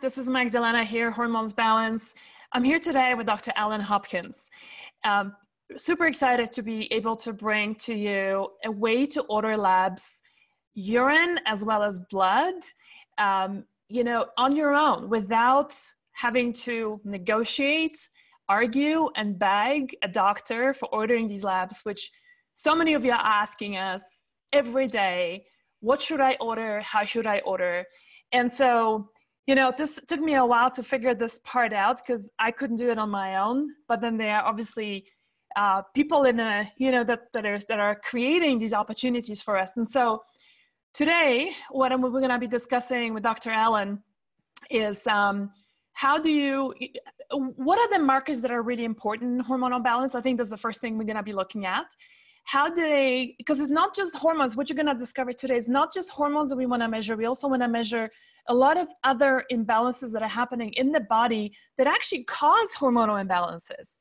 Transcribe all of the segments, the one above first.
This is Magdalena here, Hormones Balance. I'm here today with Dr. Alan Hopkins. Um, super excited to be able to bring to you a way to order labs, urine as well as blood, um, you know, on your own without having to negotiate, argue, and beg a doctor for ordering these labs, which so many of you are asking us every day what should I order? How should I order? And so, you know, this took me a while to figure this part out because I couldn't do it on my own. But then there are obviously uh, people in the, you know, that, that, are, that are creating these opportunities for us. And so today, what I'm, we're going to be discussing with Dr. Allen is um, how do you, what are the markers that are really important in hormonal balance? I think that's the first thing we're going to be looking at how do they because it's not just hormones what you're going to discover today is not just hormones that we want to measure we also want to measure a lot of other imbalances that are happening in the body that actually cause hormonal imbalances.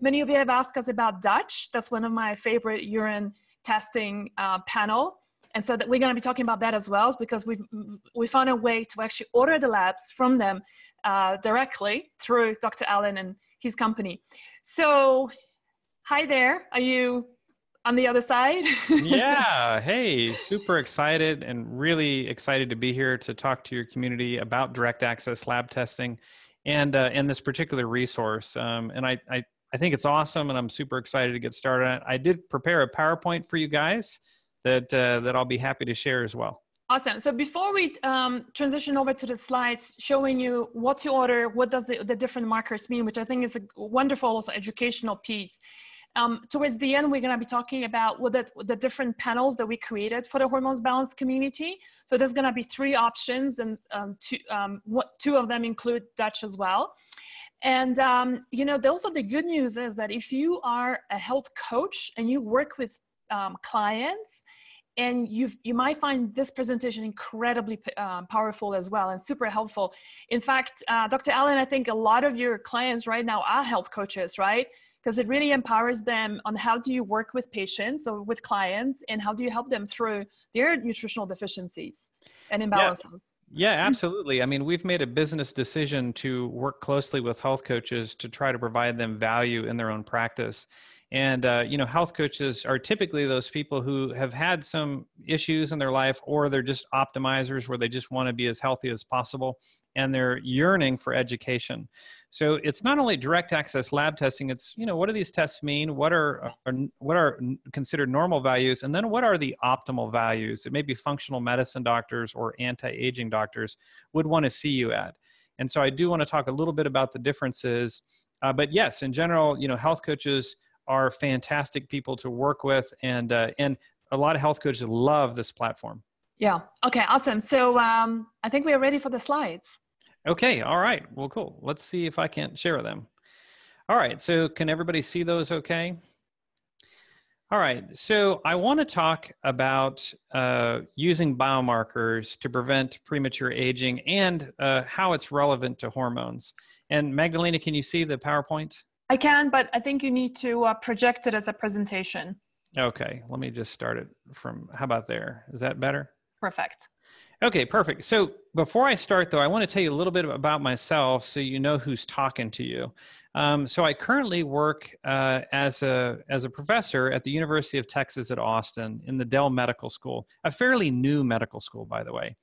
Many of you have asked us about dutch. That's one of my favorite urine testing uh, panel. And so that we're going to be talking about that as well because we've we found a way to actually order the labs from them uh, directly through dr allen and his company. So hi there. Are you on the other side. yeah. Hey, super excited and really excited to be here to talk to your community about direct access lab testing and uh, and this particular resource. Um, and I, I I think it's awesome, and I'm super excited to get started. I did prepare a PowerPoint for you guys that uh, that I'll be happy to share as well. Awesome. So before we um, transition over to the slides showing you what to order, what does the, the different markers mean, which I think is a wonderful also educational piece. Um, towards the end, we're going to be talking about what the, the different panels that we created for the hormones balance community. So there's going to be three options, and um, two, um, what, two of them include Dutch as well. And um, you know, also the good news is that if you are a health coach and you work with um, clients, and you you might find this presentation incredibly um, powerful as well and super helpful. In fact, uh, Dr. Allen, I think a lot of your clients right now are health coaches, right? Because it really empowers them on how do you work with patients or with clients and how do you help them through their nutritional deficiencies and imbalances. Yeah. Yeah, absolutely. I mean, we've made a business decision to work closely with health coaches to try to provide them value in their own practice. And, uh, you know, health coaches are typically those people who have had some issues in their life or they're just optimizers where they just want to be as healthy as possible and they're yearning for education. So it's not only direct access lab testing, it's, you know, what do these tests mean? What are, are, what are considered normal values? And then what are the optimal values that maybe functional medicine doctors or anti-aging doctors would want to see you at? And so I do want to talk a little bit about the differences. Uh, but yes, in general, you know, health coaches are fantastic people to work with and, uh, and a lot of health coaches love this platform. Yeah. Okay. Awesome. So um, I think we are ready for the slides. Okay, all right. Well, cool. Let's see if I can't share them. All right, so can everybody see those okay? All right, so I want to talk about uh, using biomarkers to prevent premature aging and uh, how it's relevant to hormones. And Magdalena, can you see the PowerPoint? I can, but I think you need to uh, project it as a presentation. Okay, let me just start it from, how about there? Is that better? Perfect. Okay, perfect. So before I start, though, I want to tell you a little bit about myself so you know who's talking to you. Um, so I currently work uh, as a as a professor at the University of Texas at Austin in the Dell Medical School, a fairly new medical school, by the way.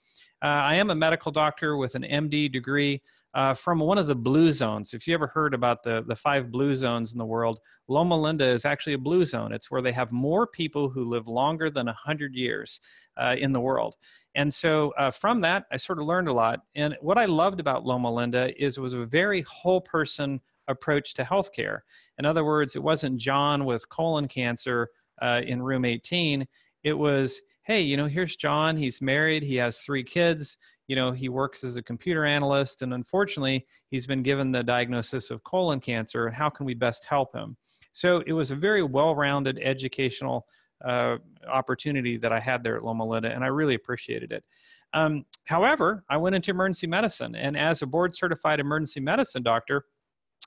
Uh, I am a medical doctor with an MD degree uh, from one of the blue zones. If you ever heard about the the five blue zones in the world, Loma Linda is actually a blue zone. It's where they have more people who live longer than hundred years uh, in the world. And so uh, from that, I sort of learned a lot. And what I loved about Loma Linda is it was a very whole person approach to healthcare. In other words, it wasn't John with colon cancer uh, in room 18. It was, hey, you know, here's John. He's married. He has three kids. You know, he works as a computer analyst. And unfortunately, he's been given the diagnosis of colon cancer. And how can we best help him? So it was a very well rounded educational uh, opportunity that I had there at Loma Linda, and I really appreciated it. Um, however, I went into emergency medicine, and as a board certified emergency medicine doctor,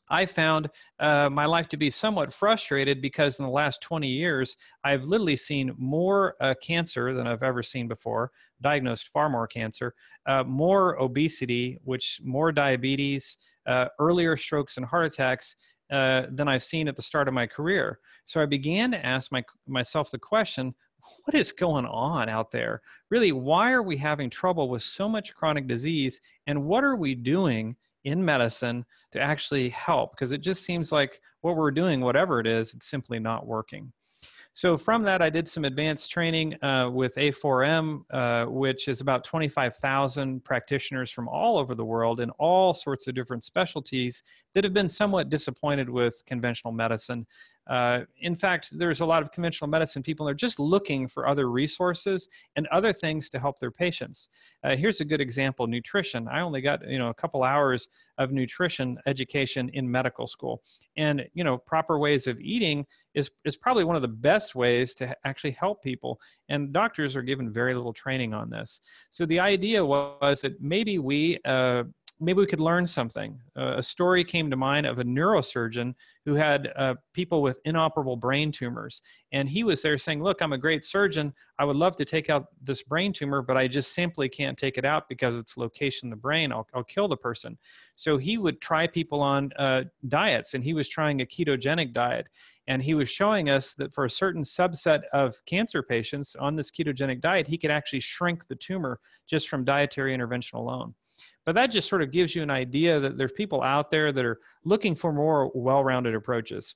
I found uh, my life to be somewhat frustrated because in the last 20 years, I've literally seen more uh, cancer than I've ever seen before, diagnosed far more cancer, uh, more obesity, which more diabetes, uh, earlier strokes and heart attacks uh, than I've seen at the start of my career. So I began to ask my, myself the question what is going on out there? Really, why are we having trouble with so much chronic disease? And what are we doing in medicine to actually help? Because it just seems like what we're doing, whatever it is, it's simply not working. So from that, I did some advanced training uh, with A4M, uh, which is about 25,000 practitioners from all over the world in all sorts of different specialties that have been somewhat disappointed with conventional medicine. Uh, in fact, there's a lot of conventional medicine people are just looking for other resources and other things to help their patients. Uh, here's a good example: nutrition. I only got you know a couple hours of nutrition education in medical school, and you know proper ways of eating is is probably one of the best ways to actually help people. And doctors are given very little training on this. So the idea was that maybe we uh, maybe we could learn something. Uh, a story came to mind of a neurosurgeon who had uh, people with inoperable brain tumors. And he was there saying, Look, I'm a great surgeon. I would love to take out this brain tumor, but I just simply can't take it out because its location in the brain. I'll, I'll kill the person. So he would try people on uh, diets, and he was trying a ketogenic diet. And he was showing us that for a certain subset of cancer patients on this ketogenic diet, he could actually shrink the tumor just from dietary intervention alone. But that just sort of gives you an idea that there's people out there that are looking for more well rounded approaches.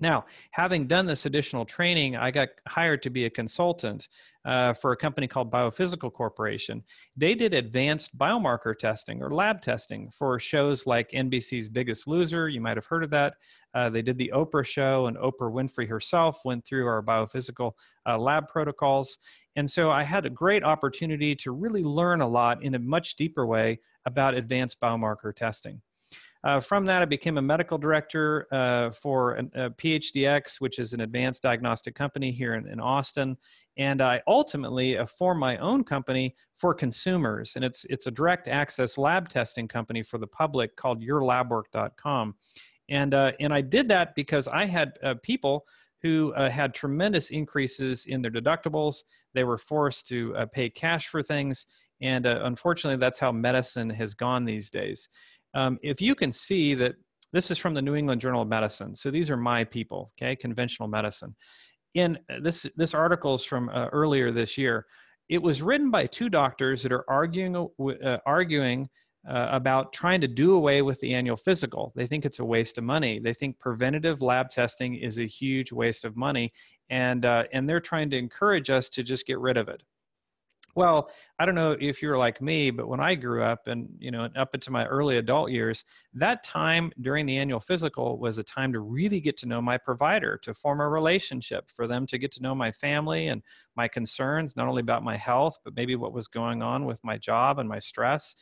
Now, having done this additional training, I got hired to be a consultant uh, for a company called Biophysical Corporation. They did advanced biomarker testing or lab testing for shows like NBC's Biggest Loser. You might have heard of that. Uh, they did the Oprah show, and Oprah Winfrey herself went through our biophysical uh, lab protocols. And so I had a great opportunity to really learn a lot in a much deeper way about advanced biomarker testing. Uh, from that, I became a medical director uh, for an, a PhDX, which is an advanced diagnostic company here in, in Austin. And I ultimately uh, formed my own company for consumers. And it's, it's a direct access lab testing company for the public called yourlabwork.com. And, uh, and I did that because I had uh, people who uh, had tremendous increases in their deductibles. They were forced to uh, pay cash for things. And uh, unfortunately, that's how medicine has gone these days. Um, if you can see that this is from the New England Journal of Medicine. So these are my people, okay, conventional medicine. In uh, this, this article is from uh, earlier this year. It was written by two doctors that are arguing, uh, arguing uh, about trying to do away with the annual physical. They think it's a waste of money. They think preventative lab testing is a huge waste of money, and uh, and they're trying to encourage us to just get rid of it. Well, I don't know if you're like me, but when I grew up and you know up into my early adult years, that time during the annual physical was a time to really get to know my provider, to form a relationship, for them to get to know my family and my concerns, not only about my health, but maybe what was going on with my job and my stress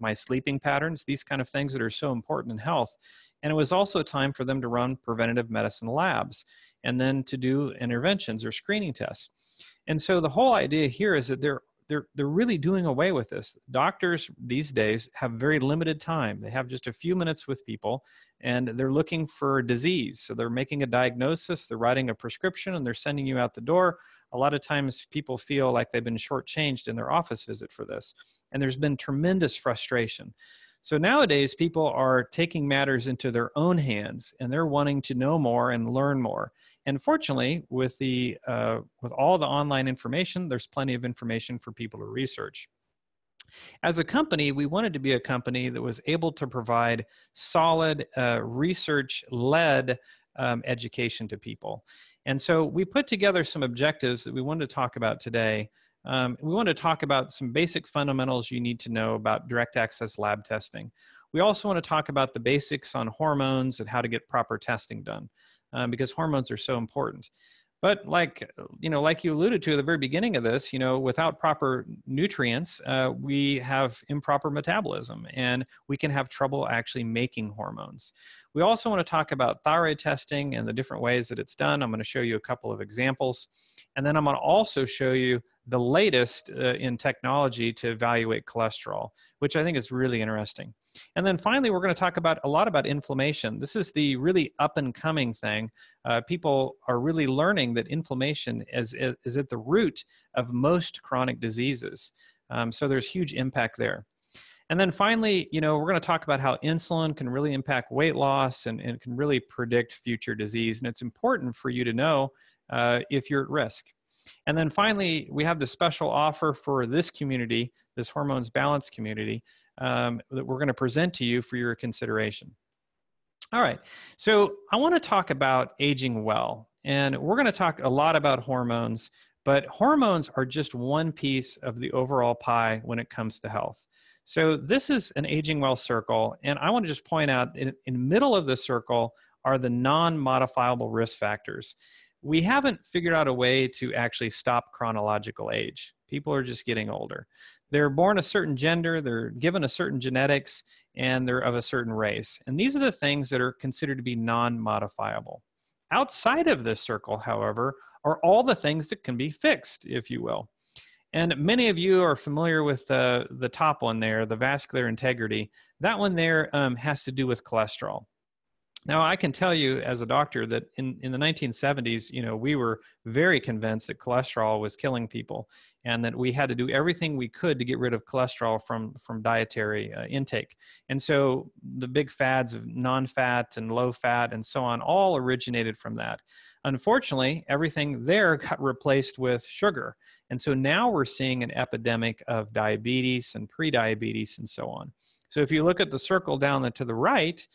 my sleeping patterns, these kind of things that are so important in health. And it was also a time for them to run preventative medicine labs and then to do interventions or screening tests. And so the whole idea here is that they're they're they're really doing away with this. Doctors these days have very limited time. They have just a few minutes with people and they're looking for disease. So they're making a diagnosis, they're writing a prescription and they're sending you out the door. A lot of times people feel like they've been shortchanged in their office visit for this and there's been tremendous frustration. So nowadays, people are taking matters into their own hands, and they're wanting to know more and learn more. And fortunately, with the uh, with all the online information, there's plenty of information for people to research. As a company, we wanted to be a company that was able to provide solid uh, research-led um, education to people. And so we put together some objectives that we wanted to talk about today um, we want to talk about some basic fundamentals you need to know about direct access lab testing. We also want to talk about the basics on hormones and how to get proper testing done um, because hormones are so important. But like you know, like you alluded to at the very beginning of this, you know, without proper nutrients, uh, we have improper metabolism, and we can have trouble actually making hormones. We also want to talk about thyroid testing and the different ways that it's done. I'm going to show you a couple of examples. And then I'm going to also show you the latest uh, in technology to evaluate cholesterol, which I think is really interesting. And then finally, we're going to talk about a lot about inflammation. This is the really up and coming thing. Uh, people are really learning that inflammation is, is at the root of most chronic diseases. Um, so there's huge impact there. And then finally, you know, we're going to talk about how insulin can really impact weight loss and, and can really predict future disease. And it's important for you to know uh, if you're at risk. And then finally, we have the special offer for this community, this hormones balance community, um, that we're going to present to you for your consideration. All right, so I want to talk about aging well. And we're going to talk a lot about hormones, but hormones are just one piece of the overall pie when it comes to health. So this is an aging well circle, and I want to just point out in, in the middle of the circle are the non-modifiable risk factors. We haven't figured out a way to actually stop chronological age. People are just getting older. They're born a certain gender, they're given a certain genetics, and they're of a certain race. And these are the things that are considered to be non-modifiable. Outside of this circle, however, are all the things that can be fixed, if you will. And many of you are familiar with uh, the top one there, the vascular integrity. That one there um, has to do with cholesterol. Now, I can tell you as a doctor that in, in the 1970s, you know, we were very convinced that cholesterol was killing people and that we had to do everything we could to get rid of cholesterol from, from dietary uh, intake. And so the big fads of non fat and low fat and so on all originated from that. Unfortunately, everything there got replaced with sugar. And so now we're seeing an epidemic of diabetes and prediabetes and so on. So if you look at the circle down to the right,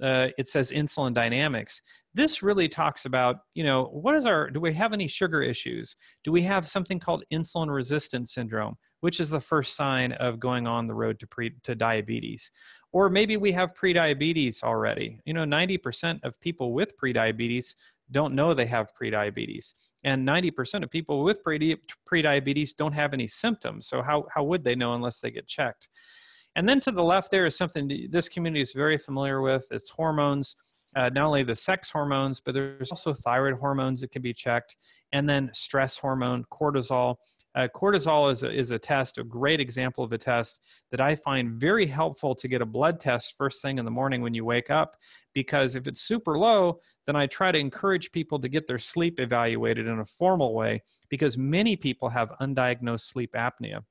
uh, it says insulin dynamics. This really talks about, you know, what is our, do we have any sugar issues? Do we have something called insulin resistance syndrome, which is the first sign of going on the road to pre, to diabetes? Or maybe we have prediabetes already. You know, 90% of people with prediabetes don't know they have prediabetes and 90% of people with pre- prediabetes don't have any symptoms so how, how would they know unless they get checked and then to the left there is something this community is very familiar with it's hormones uh, not only the sex hormones but there's also thyroid hormones that can be checked and then stress hormone cortisol uh, cortisol is a, is a test, a great example of a test that I find very helpful to get a blood test first thing in the morning when you wake up, because if it's super low, then I try to encourage people to get their sleep evaluated in a formal way because many people have undiagnosed sleep apnea.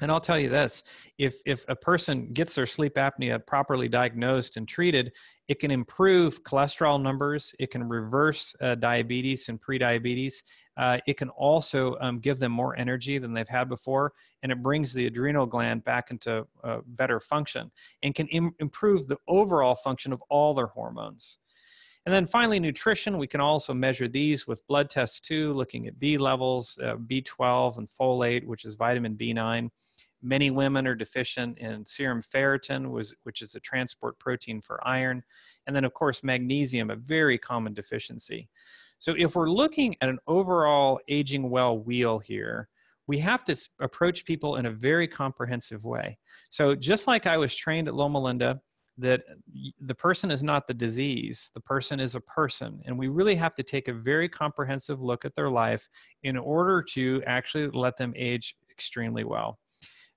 And I'll tell you this if, if a person gets their sleep apnea properly diagnosed and treated, it can improve cholesterol numbers, it can reverse uh, diabetes and prediabetes. Uh, it can also um, give them more energy than they've had before, and it brings the adrenal gland back into uh, better function and can Im- improve the overall function of all their hormones. And then finally, nutrition. We can also measure these with blood tests too, looking at B levels, uh, B12, and folate, which is vitamin B9. Many women are deficient in serum ferritin, which is a transport protein for iron. And then, of course, magnesium, a very common deficiency. So, if we're looking at an overall aging well wheel here, we have to approach people in a very comprehensive way. So, just like I was trained at Loma Linda, that the person is not the disease, the person is a person. And we really have to take a very comprehensive look at their life in order to actually let them age extremely well.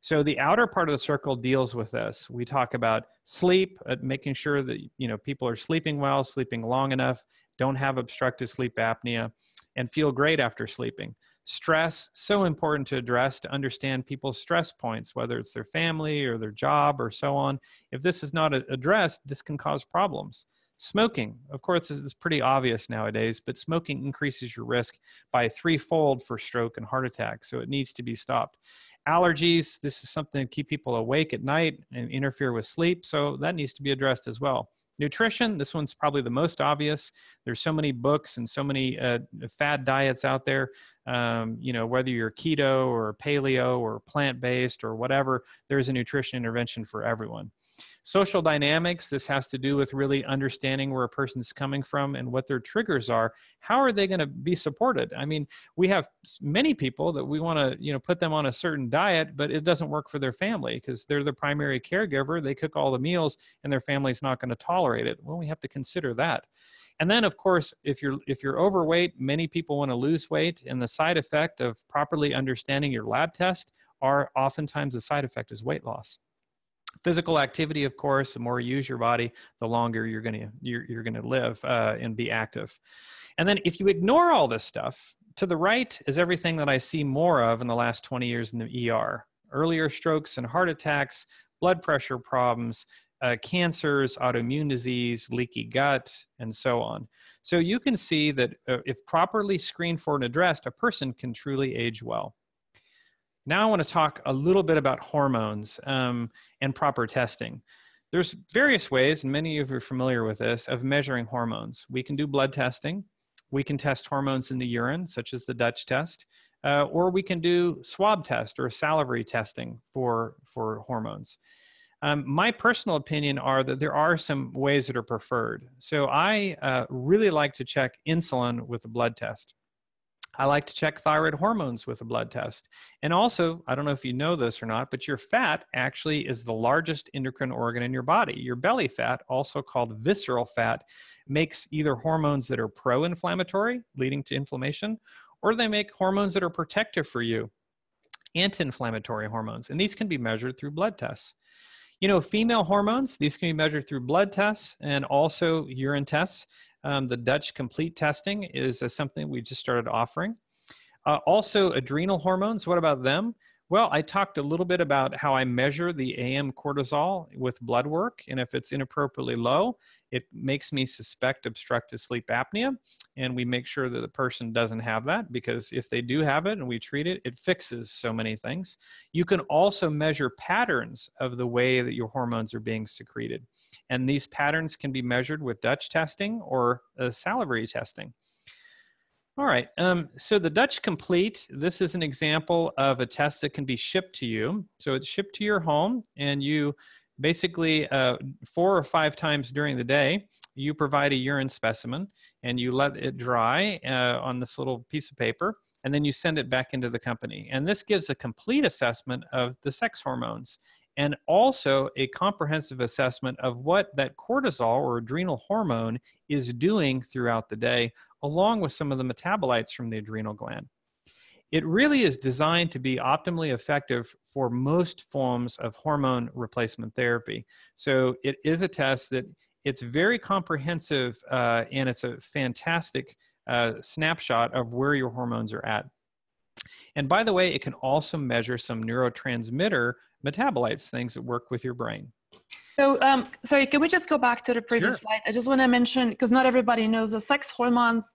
So the outer part of the circle deals with this. We talk about sleep, uh, making sure that you know people are sleeping well, sleeping long enough, don't have obstructive sleep apnea, and feel great after sleeping. Stress so important to address to understand people's stress points whether it's their family or their job or so on. If this is not addressed this can cause problems. Smoking of course is pretty obvious nowadays but smoking increases your risk by threefold for stroke and heart attack so it needs to be stopped allergies this is something to keep people awake at night and interfere with sleep so that needs to be addressed as well. Nutrition this one's probably the most obvious. There's so many books and so many uh, fad diets out there um, you know whether you're keto or paleo or plant-based or whatever there's a nutrition intervention for everyone social dynamics this has to do with really understanding where a person's coming from and what their triggers are. How are they going to be supported? I mean we have many people that we want to you know put them on a certain diet but it doesn't work for their family because they're the primary caregiver they cook all the meals and their family's not going to tolerate it. Well we have to consider that. And then of course if you're if you're overweight many people want to lose weight and the side effect of properly understanding your lab test are oftentimes the side effect is weight loss physical activity of course the more you use your body the longer you're going to you're, you're going to live uh, and be active. And then if you ignore all this stuff to the right is everything that i see more of in the last 20 years in the er earlier strokes and heart attacks blood pressure problems uh, cancers autoimmune disease leaky gut and so on. So you can see that uh, if properly screened for and addressed a person can truly age well now, I want to talk a little bit about hormones um, and proper testing. There's various ways, and many of you are familiar with this, of measuring hormones. We can do blood testing. We can test hormones in the urine, such as the Dutch test, uh, or we can do swab test or salivary testing for, for hormones. Um, my personal opinion are that there are some ways that are preferred. So I uh, really like to check insulin with a blood test. I like to check thyroid hormones with a blood test. And also, I don't know if you know this or not, but your fat actually is the largest endocrine organ in your body. Your belly fat, also called visceral fat, makes either hormones that are pro inflammatory, leading to inflammation, or they make hormones that are protective for you, anti inflammatory hormones. And these can be measured through blood tests. You know, female hormones, these can be measured through blood tests and also urine tests. Um, the Dutch complete testing is uh, something we just started offering. Uh, also, adrenal hormones, what about them? Well, I talked a little bit about how I measure the AM cortisol with blood work, and if it's inappropriately low, it makes me suspect obstructive sleep apnea. And we make sure that the person doesn't have that because if they do have it and we treat it, it fixes so many things. You can also measure patterns of the way that your hormones are being secreted. And these patterns can be measured with Dutch testing or uh, salivary testing. All right, um, so the Dutch Complete, this is an example of a test that can be shipped to you. So it's shipped to your home and you basically uh, four or five times during the day, you provide a urine specimen and you let it dry uh, on this little piece of paper and then you send it back into the company. And this gives a complete assessment of the sex hormones and also a comprehensive assessment of what that cortisol or adrenal hormone is doing throughout the day, along with some of the metabolites from the adrenal gland. It really is designed to be optimally effective for most forms of hormone replacement therapy. So it is a test that it's very comprehensive uh, and it's a fantastic uh, snapshot of where your hormones are at. And by the way, it can also measure some neurotransmitter metabolites, things that work with your brain. So, um, sorry, can we just go back to the previous sure. slide? I just want to mention, because not everybody knows the sex hormones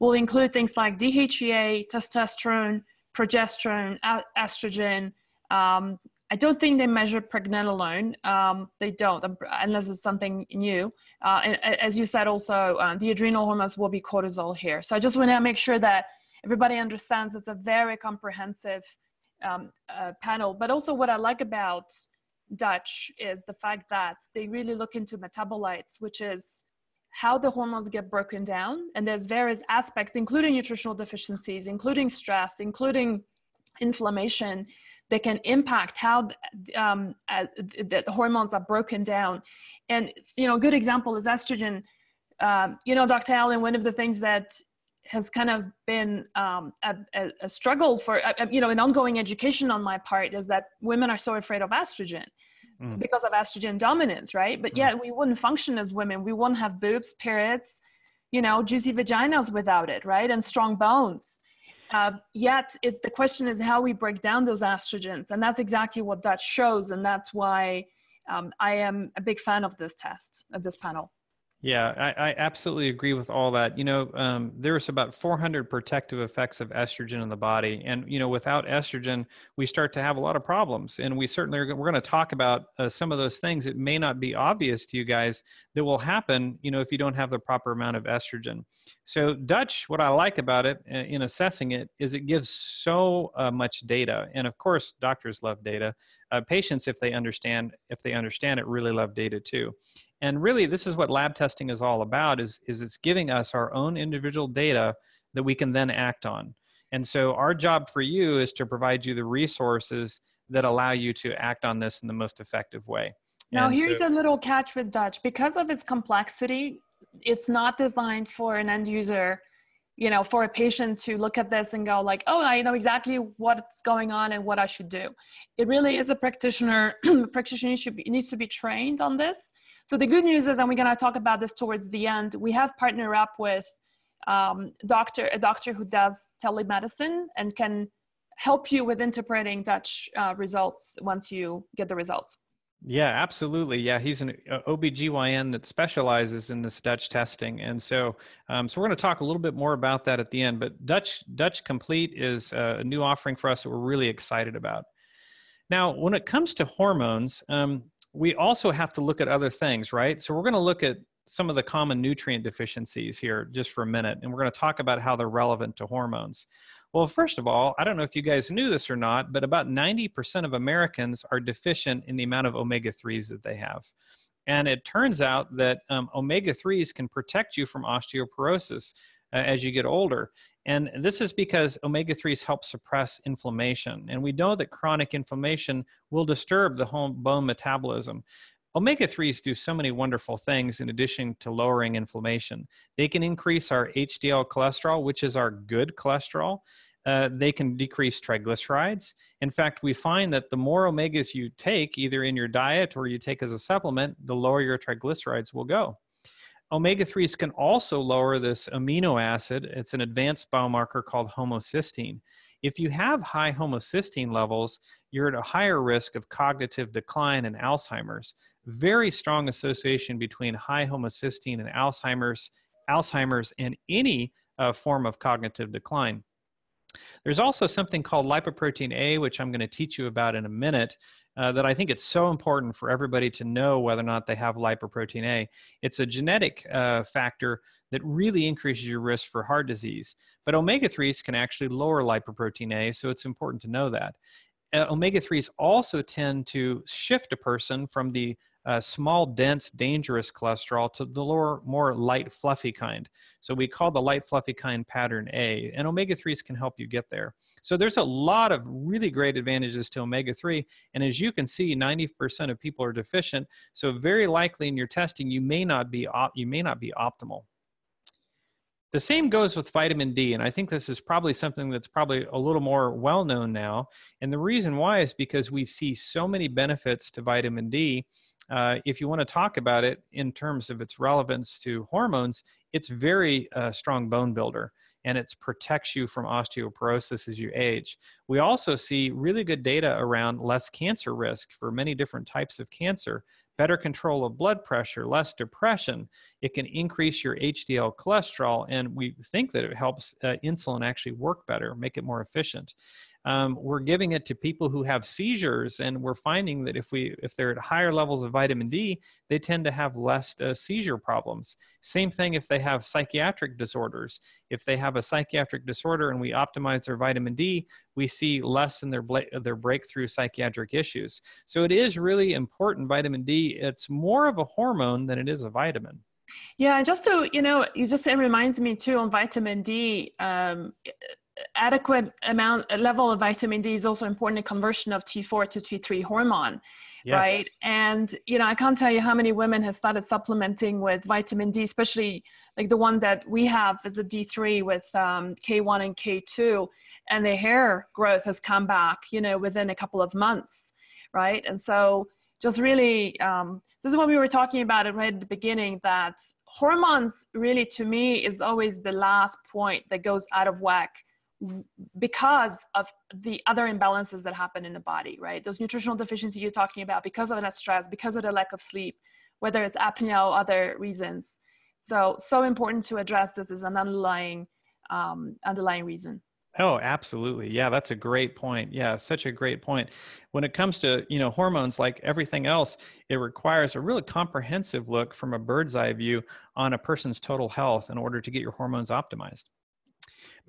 will include things like DHEA, testosterone, progesterone, estrogen. Um, I don't think they measure pregnenolone. Um, they don't, um, unless it's something new. Uh, as you said, also, uh, the adrenal hormones will be cortisol here. So I just want to make sure that everybody understands it's a very comprehensive um, uh, panel. But also, what I like about Dutch is the fact that they really look into metabolites, which is how the hormones get broken down. And there's various aspects, including nutritional deficiencies, including stress, including inflammation, that can impact how um, uh, the hormones are broken down. And you know, a good example is estrogen. Um, you know, Dr. Allen, one of the things that has kind of been um, a, a, a, struggle for a, you know an ongoing education on my part is that women are so afraid of estrogen mm. because of estrogen dominance right? But mm. yet we wouldn't function as women. We wouldn't have boobs periods you know juicy vaginas without it right? And strong bones. Uh, yet it's the question is how we break down those estrogens and that's exactly what that shows and that's why um, i am a big fan of this test of this panel Yeah, I, I, absolutely agree with all that. You know, um, there's about 400 protective effects of estrogen in the body, and you know, without estrogen, we start to have a lot of problems. And we certainly are, we're going to talk about uh, some of those things. It may not be obvious to you guys that will happen. You know, if you don't have the proper amount of estrogen. So Dutch, what I like about it uh, in assessing it is it gives so uh, much data, and of course, doctors love data. Uh, patients, if they understand, if they understand it, really love data too and really this is what lab testing is all about is, is it's giving us our own individual data that we can then act on. And so our job for you is to provide you the resources that allow you to act on this in the most effective way. Now and here's so, a little catch with dutch. Because of its complexity it's not designed for an end user you know for a patient to look at this and go like oh i know exactly what's going on and what i should do. It really is a practitioner practitioner should be, needs to be trained on this so the good news is, and we're going to talk about this towards the end, we have partnered up with um, doctor, a doctor who does telemedicine and can help you with interpreting Dutch uh, results once you get the results. Yeah, absolutely. Yeah, he's an uh, OBGYN that specializes in this Dutch testing. And so, um, so we're going to talk a little bit more about that at the end. But Dutch, Dutch Complete is uh, a new offering for us that we're really excited about. Now, when it comes to hormones, um, we also have to look at other things, right? So we're going to look at some of the common nutrient deficiencies here just for a minute, and we're going to talk about how they're relevant to hormones. Well, first of all, I don't know if you guys knew this or not, but about 90% of Americans are deficient in the amount of omega 3s that they have. And it turns out that um, omega 3s can protect you from osteoporosis uh, as you get older. And this is because omega 3s help suppress inflammation. And we know that chronic inflammation will disturb the whole bone metabolism. Omega 3s do so many wonderful things in addition to lowering inflammation. They can increase our HDL cholesterol, which is our good cholesterol. Uh, they can decrease triglycerides. In fact, we find that the more omegas you take, either in your diet or you take as a supplement, the lower your triglycerides will go omega 3s can also lower this amino acid. It's an advanced biomarker called homocysteine. If you have high homocysteine levels, you're at a higher risk of cognitive decline and Alzheimer's. Very strong association between high homocysteine and Alzheimer's, Alzheimer's, and any uh, form of cognitive decline. There's also something called lipoprotein A, which I'm going to teach you about in a minute, uh, that I think it's so important for everybody to know whether or not they have lipoprotein A. It's a genetic uh, factor that really increases your risk for heart disease. But omega 3s can actually lower lipoprotein A, so it's important to know that. Uh, omega 3s also tend to shift a person from the uh, small, dense, dangerous cholesterol to the lower, more light, fluffy kind. So we call the light, fluffy kind pattern A, and omega 3s can help you get there. So there's a lot of really great advantages to omega 3. And as you can see, 90% of people are deficient. So very likely in your testing, you may not be, op- you may not be optimal. The same goes with vitamin D, and I think this is probably something that's probably a little more well known now. And the reason why is because we see so many benefits to vitamin D uh, if you want to talk about it in terms of its relevance to hormones, it's very uh, strong bone builder and it protects you from osteoporosis as you age. We also see really good data around less cancer risk for many different types of cancer, better control of blood pressure, less depression. It can increase your HDL cholesterol, and we think that it helps uh, insulin actually work better, make it more efficient um, we're giving it to people who have seizures and we're finding that if we if they're at higher levels of vitamin d they tend to have less uh, seizure problems. Same thing if they have psychiatric disorders. If they have a psychiatric disorder and we optimize their vitamin d we see less in their their breakthrough psychiatric issues. So it is really important vitamin d. It's more of a hormone than it is a vitamin. Yeah just to you know you just it reminds me too on vitamin d um, adequate amount level of vitamin D is also important in conversion of T4 to T3 hormone, yes. right? And you know, I can't tell you how many women have started supplementing with vitamin D, especially like the one that we have is the D3 with um, K1 and K2, and the hair growth has come back, you know, within a couple of months, right? And so just really, um, this is what we were talking about it right at the beginning that hormones really to me is always the last point that goes out of whack because of the other imbalances that happen in the body, right? Those nutritional deficiencies you're talking about, because of that stress, because of the lack of sleep, whether it's apnea or other reasons, So, so important to address this as an underlying, um, underlying reason. Oh, absolutely. Yeah, that's a great point. Yeah, such a great point. When it comes to, you know, hormones like everything else, it requires a really comprehensive look from a bird's eye view on a person's total health in order to get your hormones optimized.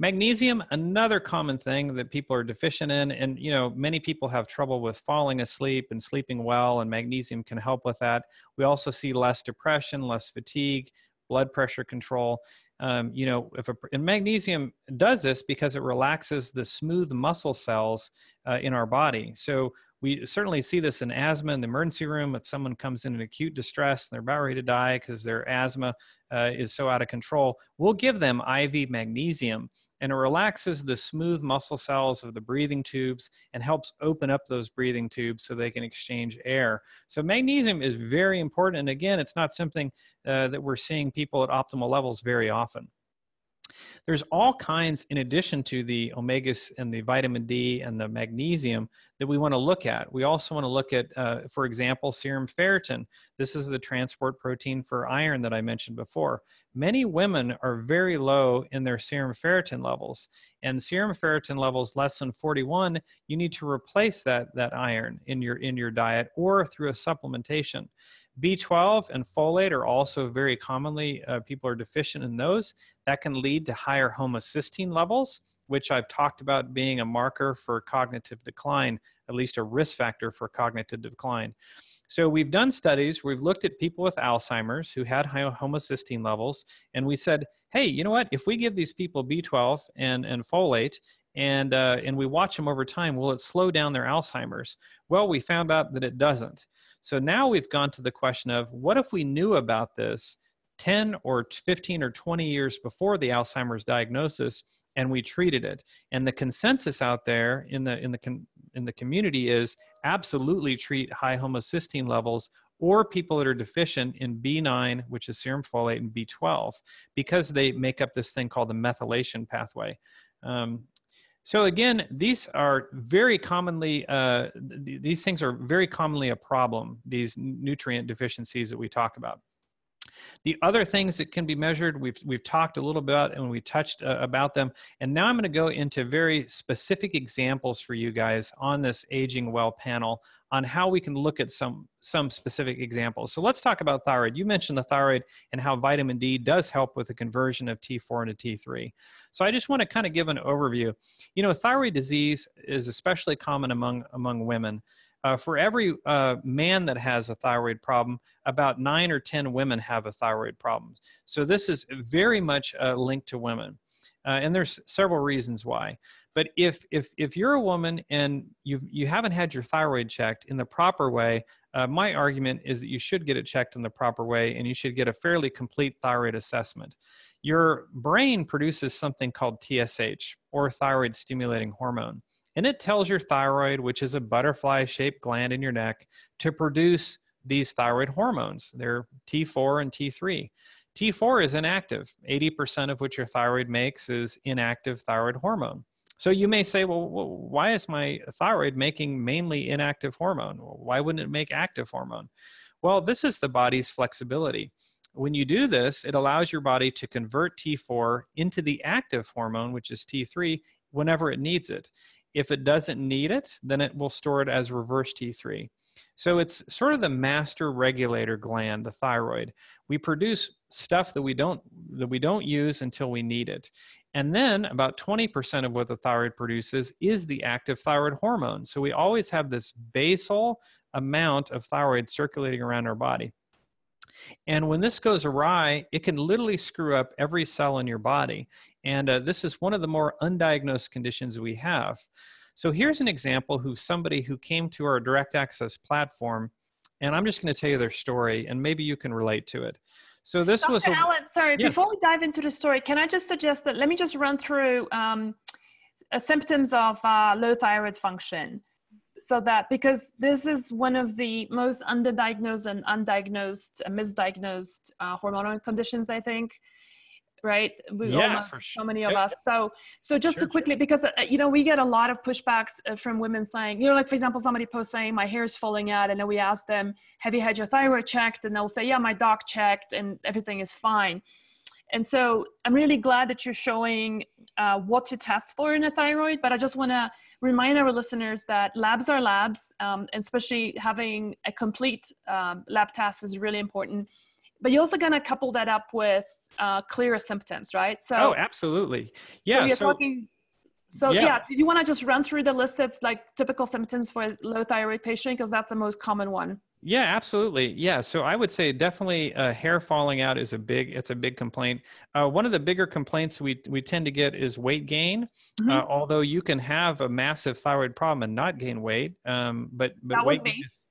Magnesium, another common thing that people are deficient in, and you know, many people have trouble with falling asleep and sleeping well, and magnesium can help with that. We also see less depression, less fatigue, blood pressure control. Um, you know, if a, and magnesium does this because it relaxes the smooth muscle cells uh, in our body. So we certainly see this in asthma in the emergency room. If someone comes in in acute distress and they're about ready to die because their asthma uh, is so out of control, we'll give them IV magnesium and it relaxes the smooth muscle cells of the breathing tubes and helps open up those breathing tubes so they can exchange air. So magnesium is very important. And again, it's not something uh, that we're seeing people at optimal levels very often. There's all kinds, in addition to the omegas and the vitamin D and the magnesium, that we want to look at. We also want to look at, uh, for example, serum ferritin. This is the transport protein for iron that I mentioned before. Many women are very low in their serum ferritin levels, and serum ferritin levels less than 41, you need to replace that, that iron in your, in your diet or through a supplementation. B12 and folate are also very commonly, uh, people are deficient in those. That can lead to higher homocysteine levels, which I've talked about being a marker for cognitive decline, at least a risk factor for cognitive decline. So we've done studies, we've looked at people with Alzheimer's who had high homocysteine levels, and we said, hey, you know what? If we give these people B12 and, and folate and, uh, and we watch them over time, will it slow down their Alzheimer's? Well, we found out that it doesn't. So now we've gone to the question of what if we knew about this 10 or 15 or 20 years before the Alzheimer's diagnosis and we treated it. And the consensus out there in the in the in the community is absolutely treat high homocysteine levels or people that are deficient in B9, which is serum folate, and B12, because they make up this thing called the methylation pathway. Um, so again, these are very commonly, uh, th- these things are very commonly a problem, these nutrient deficiencies that we talk about. The other things that can be measured, we've, we've talked a little bit and we touched uh, about them. And now I'm going to go into very specific examples for you guys on this Aging Well panel on how we can look at some some specific examples. So let's talk about thyroid. You mentioned the thyroid and how vitamin D does help with the conversion of T4 into T3. So I just want to kind of give an overview. You know, thyroid disease is especially common among among women. Uh, for every uh, man that has a thyroid problem, about nine or 10 women have a thyroid problem. So this is very much uh, linked to women. Uh, and there's several reasons why. But if if if you're a woman and you you haven't had your thyroid checked in the proper way, uh, my argument is that you should get it checked in the proper way, and you should get a fairly complete thyroid assessment. Your brain produces something called TSH or thyroid stimulating hormone, and it tells your thyroid, which is a butterfly-shaped gland in your neck, to produce these thyroid hormones. They're T4 and T3. T4 is inactive. 80% of what your thyroid makes is inactive thyroid hormone. So you may say, well, why is my thyroid making mainly inactive hormone? Why wouldn't it make active hormone? Well, this is the body's flexibility. When you do this, it allows your body to convert T4 into the active hormone, which is T3, whenever it needs it. If it doesn't need it, then it will store it as reverse T3. So it's sort of the master regulator gland, the thyroid. We produce stuff that we don't that we don't use until we need it. And then about 20% of what the thyroid produces is the active thyroid hormone. So we always have this basal amount of thyroid circulating around our body. And when this goes awry, it can literally screw up every cell in your body. And uh, this is one of the more undiagnosed conditions we have. So here's an example who somebody who came to our direct access platform, and I'm just going to tell you their story, and maybe you can relate to it. So this Dr. was a, Alan. Sorry, yes. before we dive into the story, can I just suggest that let me just run through um, uh, symptoms of uh, low thyroid function, so that because this is one of the most underdiagnosed and undiagnosed, uh, misdiagnosed uh, hormonal conditions, I think. right? We yeah, for sure. So many of us. So, so just sure, to quickly, sure. because uh, you know we get a lot of pushbacks uh, from women saying, you know, like for example, somebody posts saying my hair is falling out, and then we ask them, have you had your thyroid checked? And they'll say, yeah, my doc checked, and everything is fine. And so I'm really glad that you're showing uh, what to test for in a thyroid, but I just want to remind our listeners that labs are labs, um, and especially having a complete um, lab test is really important. But you're also going to couple that up with uh, clear symptoms, right? So, oh, absolutely. Yeah. So you're so, talking. So yeah. yeah, did you want to just run through the list of like typical symptoms for a low thyroid patient because that's the most common one? Yeah, absolutely. Yeah, so I would say definitely uh, hair falling out is a big. It's a big complaint. Uh, one of the bigger complaints we we tend to get is weight gain. Mm-hmm. Uh, although you can have a massive thyroid problem and not gain weight, um, but but that weight gain is,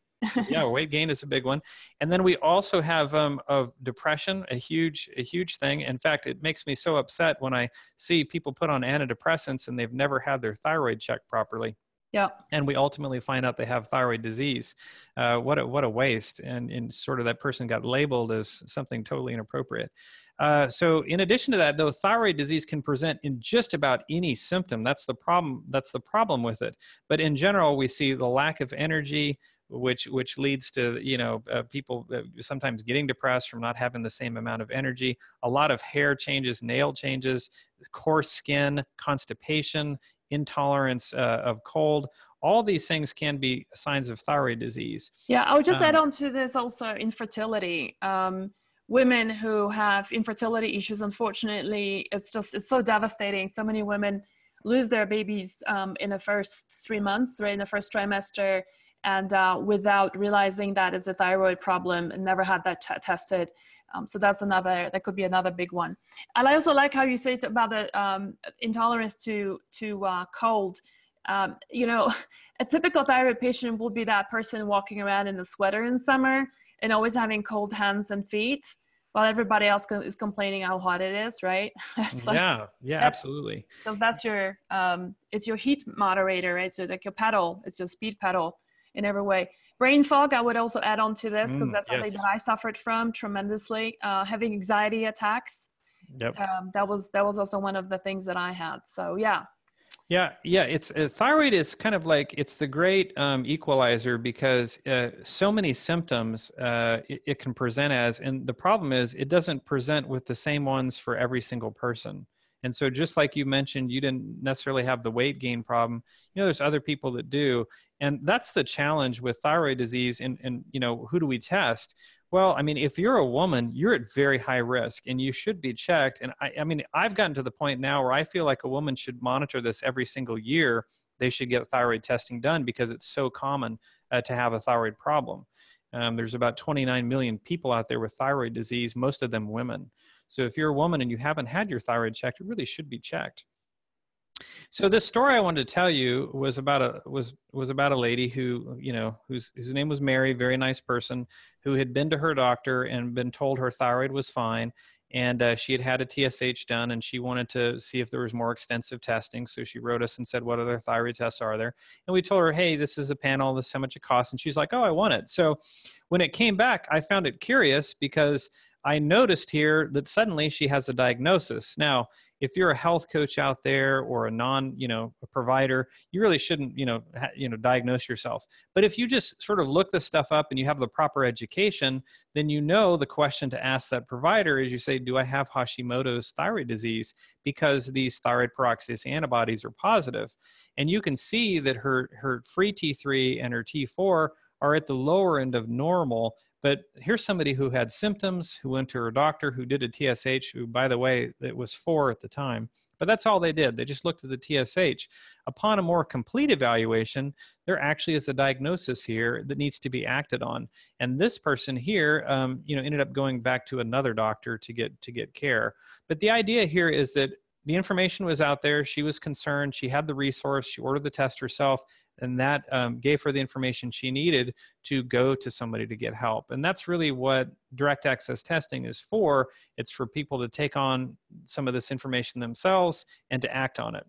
yeah, weight gain is a big one. And then we also have um, of depression, a huge, a huge thing. In fact, it makes me so upset when I see people put on antidepressants and they've never had their thyroid checked properly. Yeah. And we ultimately find out they have thyroid disease. Uh, what a what a waste! And, and sort of that person got labeled as something totally inappropriate. Uh, so in addition to that, though, thyroid disease can present in just about any symptom. That's the problem. That's the problem with it. But in general, we see the lack of energy, which which leads to you know uh, people uh, sometimes getting depressed from not having the same amount of energy a lot of hair changes nail changes coarse skin constipation intolerance uh, of cold all these things can be signs of thyroid disease. Yeah i would just um, add on to this also infertility. Um, women who have infertility issues unfortunately it's just it's so devastating. So many women lose their babies um, in the first three months right in the first trimester and uh, without realizing that it's a thyroid problem and never had that t- tested. Um, so that's another that could be another big one. And I also like how you say about the um, intolerance to to uh, cold. Um, you know, a typical thyroid patient will be that person walking around in a sweater in summer and always having cold hands and feet, while everybody else is complaining how hot it is, right? like, yeah, yeah, absolutely. Because that's your um, it's your heat moderator, right? So like your pedal, it's your speed pedal in every way. Brain fog, I would also add on to this because mm, that's yes. something that I suffered from tremendously. Uh, having anxiety attacks. Yep. Um, that was that was also one of the things that I had. So yeah. Yeah, yeah. It's uh, thyroid is kind of like it's the great um, equalizer because uh, so many symptoms uh, it, it, can present as, and the problem is it doesn't present with the same ones for every single person. And so, just like you mentioned, you didn't necessarily have the weight gain problem. You know, there's other people that do, and that's the challenge with thyroid disease. And and you know, who do we test? Well, I mean, if you're a woman, you're at very high risk, and you should be checked. And I, I mean, I've gotten to the point now where I feel like a woman should monitor this every single year. They should get thyroid testing done because it's so common uh, to have a thyroid problem. Um, there's about 29 million people out there with thyroid disease, most of them women. So if you're a woman and you haven't had your thyroid checked, it really should be checked. So this story I wanted to tell you was about a was was about a lady who you know whose whose name was Mary, very nice person, who had been to her doctor and been told her thyroid was fine, and uh, she had had a TSH done, and she wanted to see if there was more extensive testing. So she wrote us and said, "What other thyroid tests are there?" And we told her, "Hey, this is a panel. This is how much it costs." And she's like, "Oh, I want it." So when it came back, I found it curious because I noticed here that suddenly she has a diagnosis. Now, if you're a health coach out there or a non, you know, a provider, you really shouldn't, you know, ha- you know, diagnose yourself. But if you just sort of look this stuff up and you have the proper education, then you know the question to ask that provider is you say, "Do I have Hashimoto's thyroid disease?" Because these thyroid peroxidase antibodies are positive, and you can see that her her free T3 and her T4 are at the lower end of normal but here's somebody who had symptoms, who went to her doctor, who did a TSH, who, by the way, it was four at the time. But that's all they did. They just looked at the TSH. Upon a more complete evaluation, there actually is a diagnosis here that needs to be acted on. And this person here, um, you know, ended up going back to another doctor to get to get care. But the idea here is that the information was out there. She was concerned. She had the resource. She ordered the test herself and that um, gave her the information she needed to go to somebody to get help and that's really what direct access testing is for it's for people to take on some of this information themselves and to act on it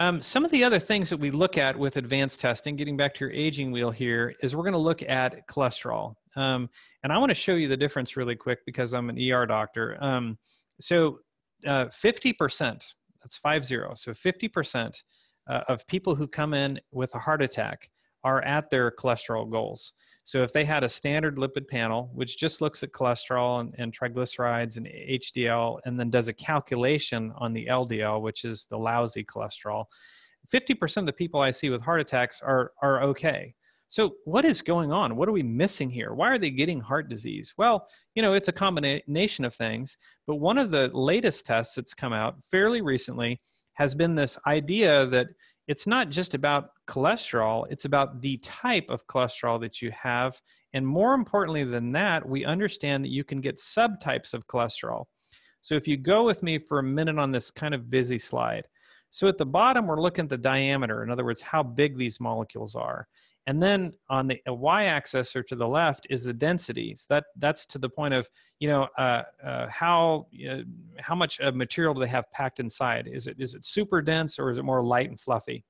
Um, some of the other things that we look at with advanced testing, getting back to your aging wheel here, is we're going to look at cholesterol. Um, and I want to show you the difference really quick because I'm an ER doctor. Um, so uh, 50%, that's five zero. So 50% uh, of people who come in with a heart attack are at their cholesterol goals. So if they had a standard lipid panel, which just looks at cholesterol and, and, triglycerides and HDL, and then does a calculation on the LDL, which is the lousy cholesterol, 50% of the people I see with heart attacks are, are okay. So what is going on? What are we missing here? Why are they getting heart disease? Well, you know, it's a combination of things, but one of the latest tests that's come out fairly recently has been this idea that it's not just about cholesterol, it's about the type of cholesterol that you have. And more importantly than that, we understand that you can get subtypes of cholesterol. So if you go with me for a minute on this kind of busy slide. So at the bottom, we're looking at the diameter, in other words, how big these molecules are. And then on the y-axis or to the left is the density. So that that's to the point of you know uh, uh, how uh, how much material do they have packed inside? Is it is it super dense or is it more light and fluffy?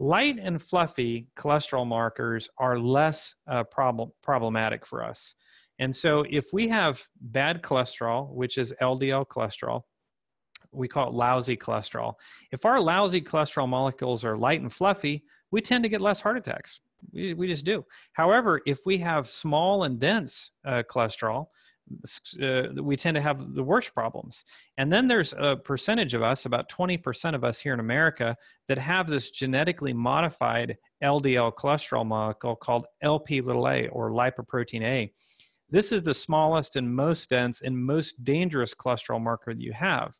Light and fluffy cholesterol markers are less uh, problem problematic for us. And so if we have bad cholesterol, which is LDL cholesterol, we call it lousy cholesterol. If our lousy cholesterol molecules are light and fluffy, we tend to get less heart attacks. We, we just do. However, if we have small and dense uh, cholesterol, uh, we tend to have the worst problems. And then there's a percentage of us, about 20% of us here in America, that have this genetically modified LDL cholesterol molecule called LP little a or lipoprotein A. This is the smallest and most dense and most dangerous cholesterol marker that you have.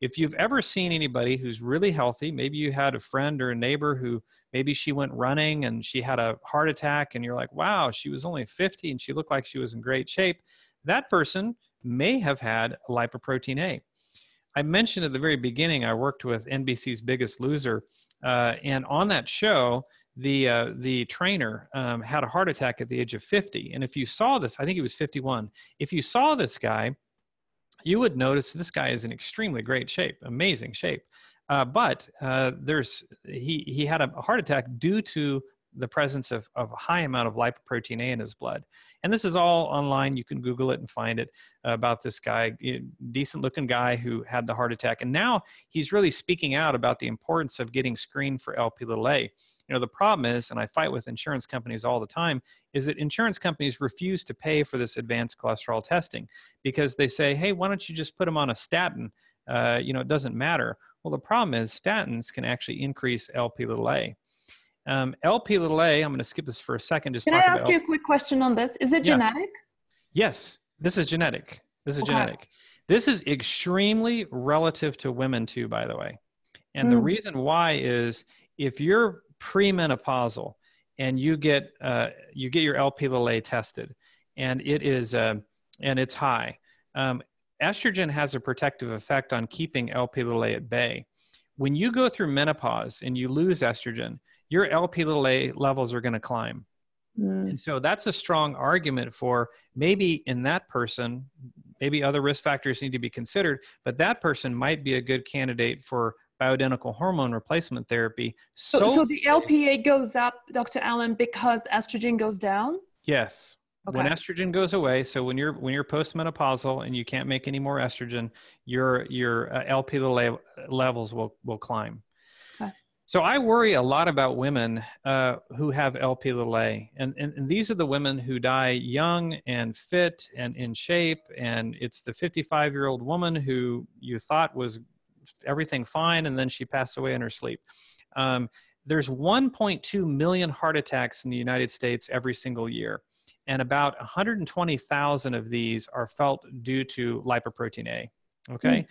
If you've ever seen anybody who's really healthy, maybe you had a friend or a neighbor who maybe she went running and she had a heart attack and you're like wow she was only 50 and she looked like she was in great shape. That person may have had lipoprotein a. I mentioned at the very beginning i worked with nbc's biggest loser uh, and on that show the uh, the trainer um, had a heart attack at the age of 50 and if you saw this i think he was 51 if you saw this guy you would notice this guy is in extremely great shape amazing shape uh, but uh, there's he he had a heart attack due to the presence of, of a high amount of lipoprotein A in his blood. And this is all online. You can Google it and find it uh, about this guy, decent looking guy who had the heart attack. And now he's really speaking out about the importance of getting screened for LP little a. You know, the problem is, and I fight with insurance companies all the time, is that insurance companies refuse to pay for this advanced cholesterol testing because they say, hey, why don't you just put them on a statin? Uh, you know, it doesn't matter. Well, the problem is statins can actually increase LP little a. Um, LP little a, I'm going to skip this for a second. Just Can I ask you a quick question on this? Is it yeah. genetic? Yes, this is genetic. This is okay. genetic. This is extremely relative to women too, by the way. And mm. the hmm. reason why is if you're premenopausal and you get uh, you get your LP little a tested, and it is uh, and it's high. Um, estrogen has a protective effect on keeping LP little a at bay. When you go through menopause and you lose estrogen, your LP little a levels are going to climb. Mm. And so that's a strong argument for maybe in that person, maybe other risk factors need to be considered, but that person might be a good candidate for bioidentical hormone replacement therapy. So, so, so the LPA goes up, Dr. Allen, because estrogen goes down? Yes. Okay. When estrogen goes away, so when you're when you're postmenopausal and you can't make any more estrogen, your your uh, LP levels will will climb. Okay. So I worry a lot about women uh, who have LP little a, and, and and these are the women who die young and fit and in shape, and it's the 55 year old woman who you thought was everything fine, and then she passed away in her sleep. Um, there's 1.2 million heart attacks in the United States every single year and about 120,000 of these are felt due to lipoprotein A. Okay. Mm.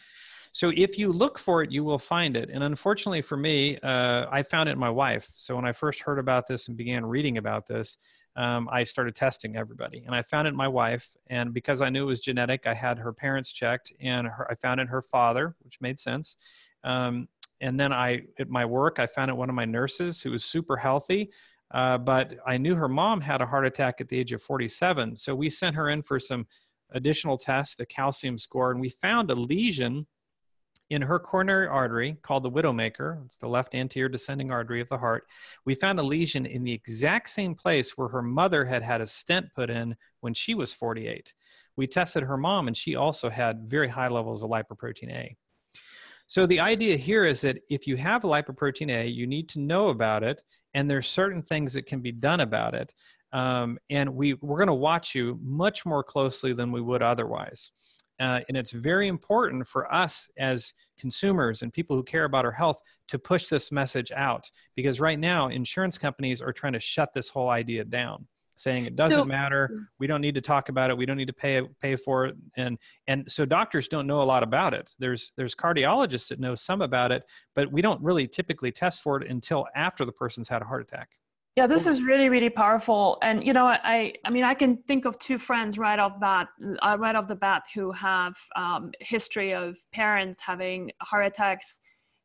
So if you look for it, you will find it. And unfortunately for me, uh, I found it in my wife. So when I first heard about this and began reading about this, um, I started testing everybody. And I found it in my wife. And because I knew it was genetic, I had her parents checked and her, I found it her father, which made sense. Um, and then I, at my work, I found it one of my nurses who was super healthy. Uh, but I knew her mom had a heart attack at the age of 47. So we sent her in for some additional tests, a calcium score, and we found a lesion in her coronary artery called the widowmaker, it's the left anterior descending artery of the heart, we found a lesion in the exact same place where her mother had had a stent put in when she was 48. We tested her mom, and she also had very high levels of lipoprotein A. So the idea here is that if you have lipoprotein A, you need to know about it, and there's certain things that can be done about it. Um, and we, we're going to watch you much more closely than we would otherwise. Uh, and it's very important for us as consumers and people who care about our health to push this message out because right now insurance companies are trying to shut this whole idea down saying it doesn't so, matter. Mm. we don't need to talk about it. We don't need to pay pay for it. And and so doctors don't know a lot about it. There's there's cardiologists that know some about it but we don't really typically test for it until after the person's had a heart attack. Yeah, this is really, really powerful. And you know, I, I mean, I can think of two friends right off bat, uh, right off the bat, who have um, history of parents having heart attacks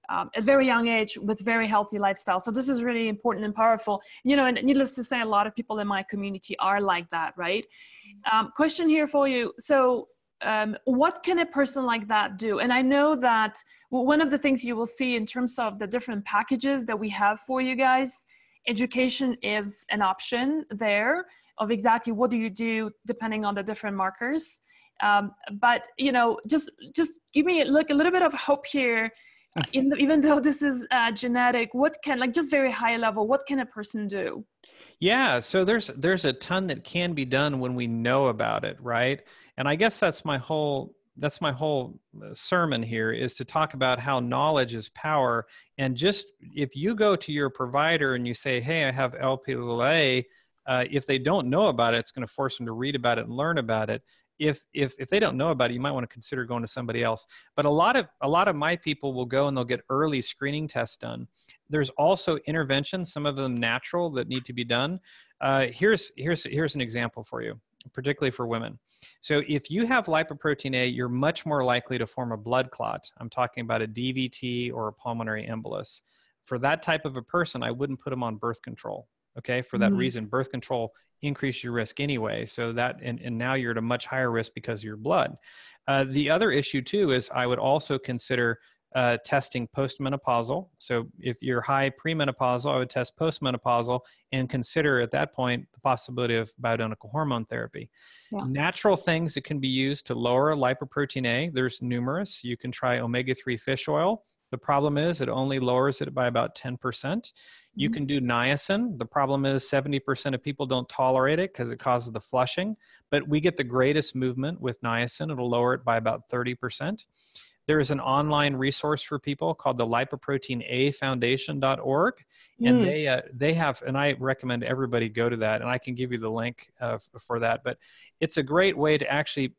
um, at very young age with very healthy lifestyle. So this is really important and powerful. You know, and needless to say, a lot of people in my community are like that, right? Um, question here for you. So, um, what can a person like that do? And I know that one of the things you will see in terms of the different packages that we have for you guys education is an option there of exactly what do you do depending on the different markers um, but you know just just give me like a little bit of hope here in even though this is uh, genetic what can like just very high level what can a person do? Yeah so there's there's a ton that can be done when we know about it right? And i guess that's my whole that's my whole uh, sermon here is to talk about how knowledge is power. And just if you go to your provider and you say hey i have lp uh, if they don't know about it it's going to force them to read about it and learn about it if if if they don't know about it you might want to consider going to somebody else but a lot of a lot of my people will go and they'll get early screening tests done there's also interventions some of them natural that need to be done uh, here's here's here's an example for you particularly for women so if you have lipoprotein A, you're much more likely to form a blood clot. I'm talking about a DVT or a pulmonary embolus. For that type of a person, I wouldn't put them on birth control. Okay, for that mm-hmm. reason, birth control increase your risk anyway. So that and, and now you're at a much higher risk because of your blood. Uh, the other issue too is I would also consider uh, testing postmenopausal. So if you're high premenopausal, I would test postmenopausal and consider at that point the possibility of bioidentical hormone therapy. Yeah. Natural things that can be used to lower lipoprotein A, there's numerous. You can try omega 3 fish oil. The problem is it only lowers it by about 10%. You mm-hmm. can do niacin. The problem is 70% of people don't tolerate it because it causes the flushing, but we get the greatest movement with niacin. It'll lower it by about 30%. There is an online resource for people called the lipoproteinAfoundation.org, and mm. they uh, they have, and I recommend everybody go to that, and I can give you the link uh, for that. But it's a great way to actually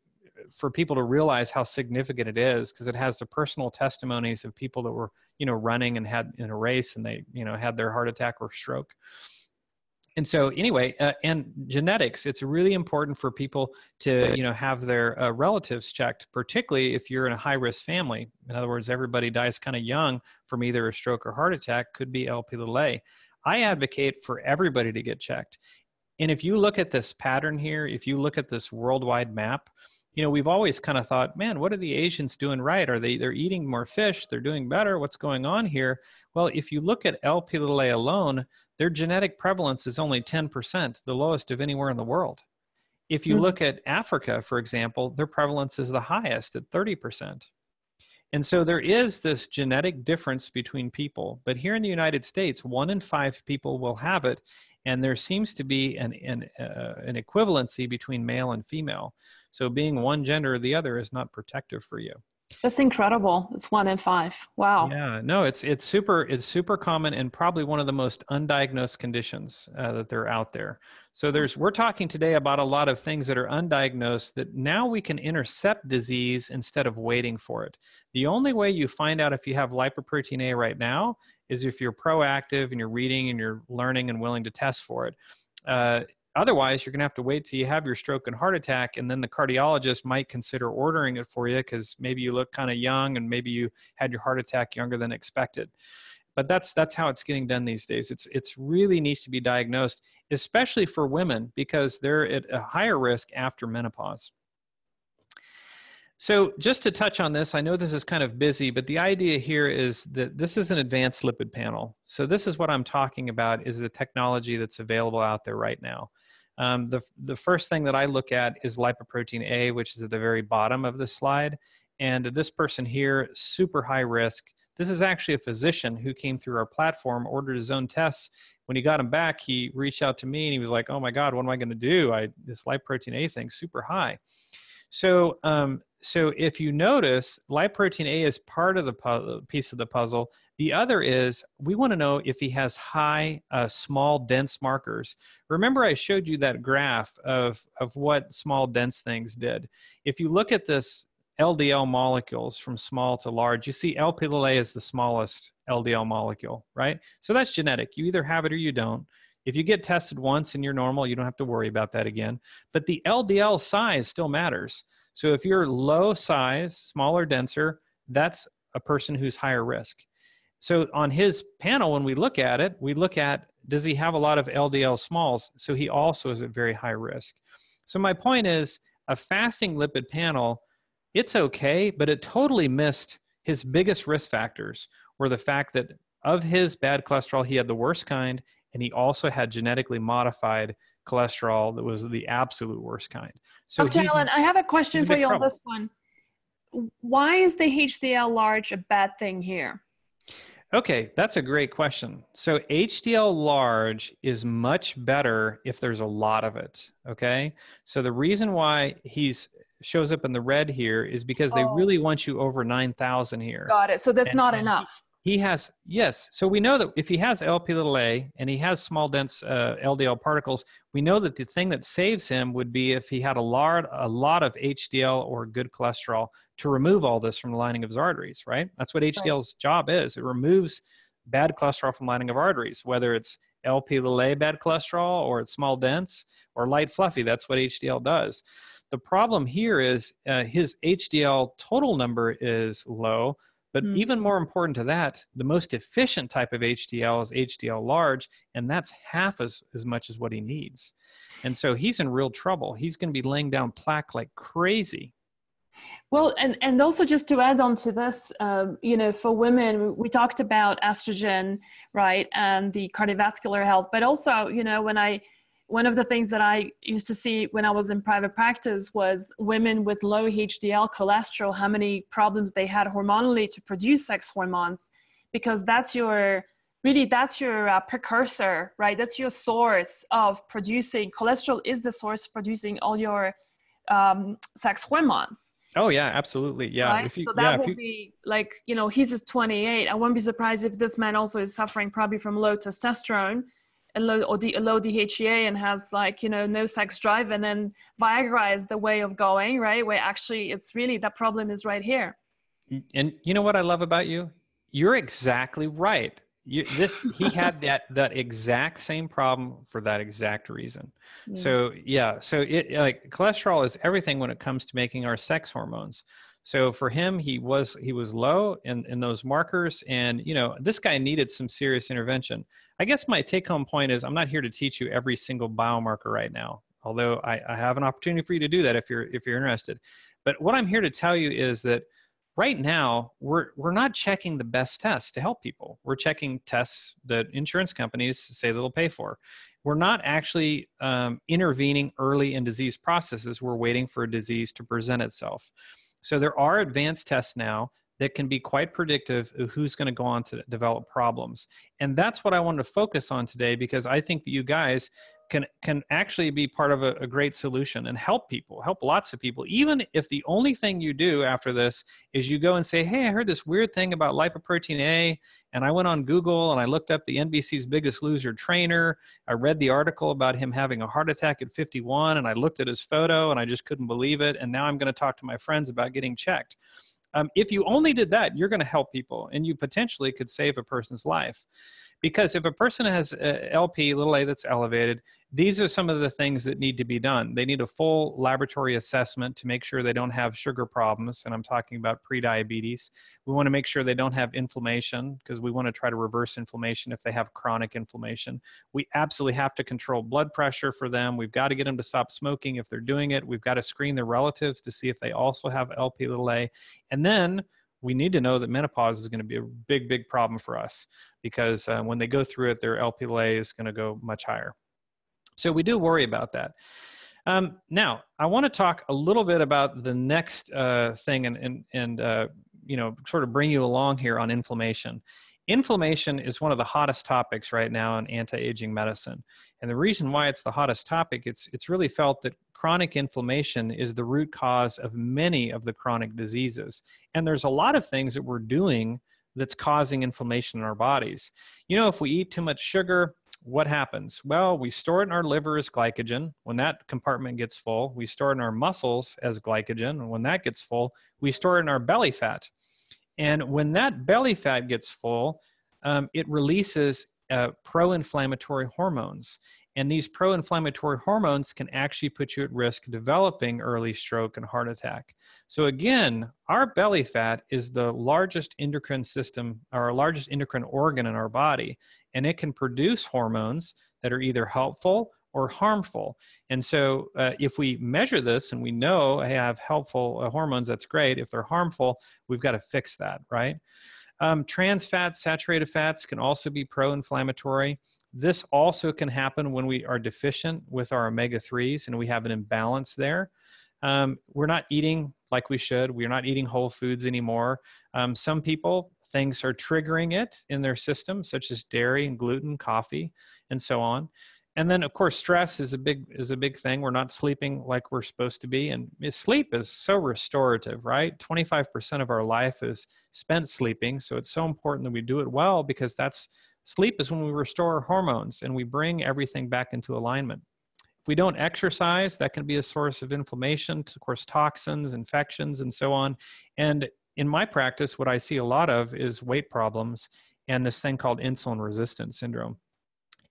for people to realize how significant it is because it has the personal testimonies of people that were you know running and had in a race and they you know had their heart attack or stroke. And so anyway uh, and genetics it's really important for people to you know have their uh, relatives checked particularly if you're in a high risk family. In other words everybody dies kind of young from either a stroke or heart attack could be lp little a i advocate for everybody to get checked. And if you look at this pattern here if you look at this worldwide map you know we've always kind of thought man what are the asians doing right are they they're eating more fish they're doing better what's going on here well if you look at lp little a alone their genetic prevalence is only 10%, the lowest of anywhere in the world. If you mm-hmm. look at Africa, for example, their prevalence is the highest at 30%. And so there is this genetic difference between people. But here in the United States, one in five people will have it. And there seems to be an, an, uh, an equivalency between male and female. So being one gender or the other is not protective for you. That's incredible. It's one in five. Wow. Yeah, no, it's it's super it's super common and probably one of the most undiagnosed conditions uh, that they're out there. So there's we're talking today about a lot of things that are undiagnosed that now we can intercept disease instead of waiting for it. The only way you find out if you have lipoprotein A right now is if you're proactive and you're reading and you're learning and willing to test for it. Uh, Otherwise, you're going to have to wait till you have your stroke and heart attack, and then the cardiologist might consider ordering it for you because maybe you look kind of young and maybe you had your heart attack younger than expected. But that's that's how it's getting done these days. It's it's really needs to be diagnosed, especially for women because they're at a higher risk after menopause. So, just to touch on this, I know this is kind of busy, but the idea here is that this is an advanced lipid panel. So, this is what I'm talking about is the technology that's available out there right now. Um, the, the first thing that I look at is lipoprotein A, which is at the very bottom of the slide. And this person here, super high risk. This is actually a physician who came through our platform, ordered his own tests. When he got them back, he reached out to me and he was like, "Oh my God, what am I going to do? I this lipoprotein A thing super high." So, um, so if you notice, lipoprotein A is part of the piece of the puzzle. The other is we want to know if he has high, uh, small, dense markers. Remember, I showed you that graph of of what small, dense things did. If you look at this LDL molecules from small to large. You see Lp(a) is the smallest LDL molecule, right? So that's genetic. You either have it or you don't. If you get tested once and you're normal, you don't have to worry about that again. But the LDL size still matters. So if you're low size, smaller, denser, that's a person who's higher risk. So on his panel, when we look at it, we look at does he have a lot of LDL smalls? So he also is at very high risk. So my point is a fasting lipid panel it's okay, but it totally missed his biggest risk factors were the fact that of his bad cholesterol, he had the worst kind, and he also had genetically modified cholesterol that was the absolute worst kind. So Dr. Allen, I have a question for you trouble. on this one. Why is the HDL large a bad thing here? Okay, that's a great question. So HDL large is much better if there's a lot of it. Okay, so the reason why he's shows up in the red here is because they oh. really want you over 9,000 here. Got it. So that's and, not enough. He has, yes. So we know that if he has LP little a and he has small dense uh, LDL particles, we know that the thing that saves him would be if he had a lot, a lot of HDL or good cholesterol to remove all this from the lining of his arteries, right? That's what HDL's right. job is. It removes bad cholesterol from lining of arteries, whether it's LP little a bad cholesterol or it's small dense or light fluffy. That's what HDL does. The problem here is uh, his HDL total number is low, but mm. even more important to that, the most efficient type of HDL is HDL large, and that's half as, as much as what he needs. And so he's in real trouble. He's going to be laying down plaque like crazy. Well, and, and also just to add on to this, um, you know, for women, we talked about estrogen, right, and the cardiovascular health, but also, you know, when I one of the things that I used to see when I was in private practice was women with low HDL cholesterol, how many problems they had hormonally to produce sex hormones, because that's your really that's your uh, precursor, right? That's your source of producing cholesterol is the source producing all your um, sex hormones. Oh yeah, absolutely. Yeah. Right? You, so that yeah, would you... be like you know he's 28. I wouldn't be surprised if this man also is suffering probably from low testosterone a low or D, low DHEA and has like you know no sex drive, and then Viagra is the way of going, right? Where actually it's really that problem is right here. Mm, and you know what I love about you? You're exactly right. You, this he had that that exact same problem for that exact reason. Yeah. So yeah, so it like cholesterol is everything when it comes to making our sex hormones. So for him, he was he was low in in those markers, and you know this guy needed some serious intervention. I guess my take home point is I'm not here to teach you every single biomarker right now, although I, I have an opportunity for you to do that if you're if you're interested. But what I'm here to tell you is that right now we're we're not checking the best tests to help people. We're checking tests that insurance companies say they'll pay for. We're not actually um, intervening early in disease processes. We're waiting for a disease to present itself. So there are advanced tests now that can be quite predictive of who's going to go on to develop problems. And that's what I wanted to focus on today because I think that you guys can can actually be part of a, a, great solution and help people help lots of people. Even if the only thing you do after this is you go and say hey i heard this weird thing about lipoprotein a and i went on google and i looked up the nbc's biggest loser trainer. I read the article about him having a heart attack at 51 and i looked at his photo and i just couldn't believe it. And now i'm going to talk to my friends about getting checked. Um, if you only did that you're going to help people and you potentially could save a person's life Because if a person has uh, LP little a that's elevated, these are some of the things that need to be done. They need a full laboratory assessment to make sure they don't have sugar problems. And I'm talking about prediabetes. We want to make sure they don't have inflammation because we want to try to reverse inflammation if they have chronic inflammation. We absolutely have to control blood pressure for them. We've got to get them to stop smoking if they're doing it. We've got to screen their relatives to see if they also have LP little a. And then we need to know that menopause is going to be a big, big problem for us because uh, when they go through it, their LP little a is going to go much higher. So we do worry about that. Um, now, I want to talk a little bit about the next uh, thing and, and, and uh, you know, sort of bring you along here on inflammation. Inflammation is one of the hottest topics right now in anti-aging medicine. And the reason why it's the hottest topic, it's, it's really felt that chronic inflammation is the root cause of many of the chronic diseases. And there's a lot of things that we're doing that's causing inflammation in our bodies. You know, if we eat too much sugar, what happens? Well, we store it in our liver as glycogen. When that compartment gets full, we store it in our muscles as glycogen. When that gets full, we store it in our belly fat. And when that belly fat gets full, um, it releases uh, pro inflammatory hormones. And these pro inflammatory hormones can actually put you at risk developing early stroke and heart attack. So, again, our belly fat is the largest endocrine system, our largest endocrine organ in our body, and it can produce hormones that are either helpful or harmful. And so, uh, if we measure this and we know I have helpful uh, hormones, that's great. If they're harmful, we've got to fix that, right? Um, trans fats, saturated fats can also be pro inflammatory. This also can happen when we are deficient with our omega 3s and we have an imbalance there. Um, we're not eating like we should. We're not eating whole foods anymore. Um, some people, things are triggering it in their system, such as dairy and gluten, coffee, and so on. And then, of course, stress is a big is a big thing. We're not sleeping like we're supposed to be, and sleep is so restorative, right? Twenty five percent of our life is spent sleeping, so it's so important that we do it well because that's Sleep is when we restore hormones and we bring everything back into alignment. If we don't exercise, that can be a source of inflammation, of course, toxins, infections, and so on. And in my practice, what I see a lot of is weight problems and this thing called insulin resistance syndrome.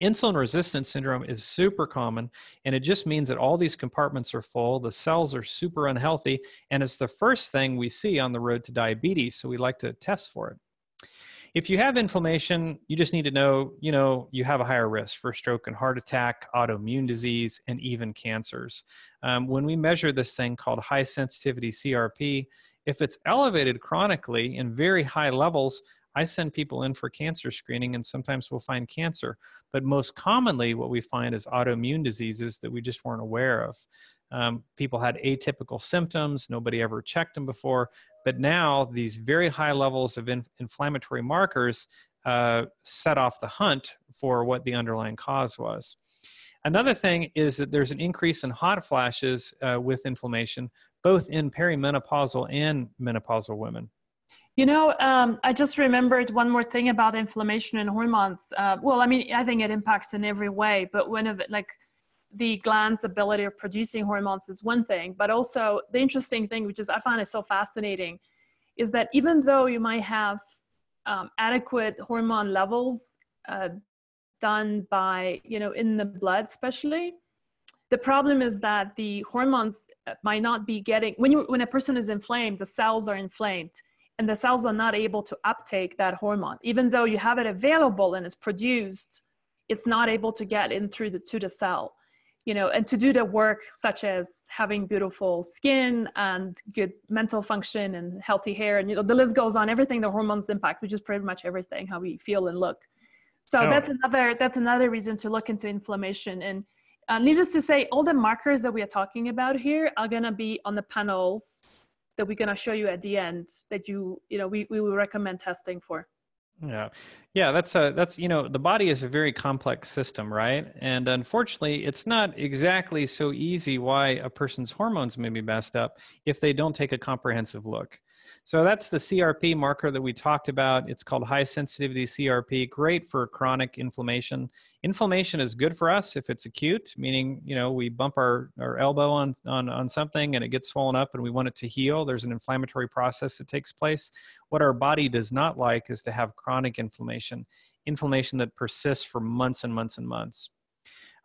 Insulin resistance syndrome is super common, and it just means that all these compartments are full, the cells are super unhealthy, and it's the first thing we see on the road to diabetes, so we like to test for it if you have inflammation, you just need to know, you know, you have a higher risk for stroke and heart attack, autoimmune disease, and even cancers. Um, when we measure this thing called high sensitivity CRP, if it's elevated chronically in very high levels, I send people in for cancer screening and sometimes we'll find cancer. But most commonly, what we find is autoimmune diseases that we just weren't aware of. Um, people had atypical symptoms, nobody ever checked them before. But now these very high levels of in, inflammatory markers uh, set off the hunt for what the underlying cause was. Another thing is that there's an increase in hot flashes uh, with inflammation, both in perimenopausal and menopausal women. You know, um, I just remembered one more thing about inflammation and hormones. Uh, well, I mean, I think it impacts in every way, but one of it, like the gland's ability of producing hormones is one thing, but also the interesting thing, which is I find it so fascinating, is that even though you might have um, adequate hormone levels uh, done by, you know, in the blood, especially, the problem is that the hormones might not be getting, when, you, when a person is inflamed, the cells are inflamed and the cells are not able to uptake that hormone. Even though you have it available and it's produced, it's not able to get in through the, to the cell you know, and to do the work such as having beautiful skin and good mental function and healthy hair, and you know, the list goes on. Everything the hormones impact, which is pretty much everything how we feel and look. So oh. that's another that's another reason to look into inflammation. And uh, needless to say, all the markers that we are talking about here are gonna be on the panels that we're gonna show you at the end that you you know we we will recommend testing for. Yeah. Yeah, that's a that's you know, the body is a very complex system, right? And unfortunately, it's not exactly so easy why a person's hormones may be messed up if they don't take a comprehensive look. So that's the CRP marker that we talked about. It's called high sensitivity CRP, great for chronic inflammation. Inflammation is good for us if it's acute, meaning, you know, we bump our, our elbow on, on, on something and it gets swollen up and we want it to heal. There's an inflammatory process that takes place. What our body does not like is to have chronic inflammation, inflammation that persists for months and months and months.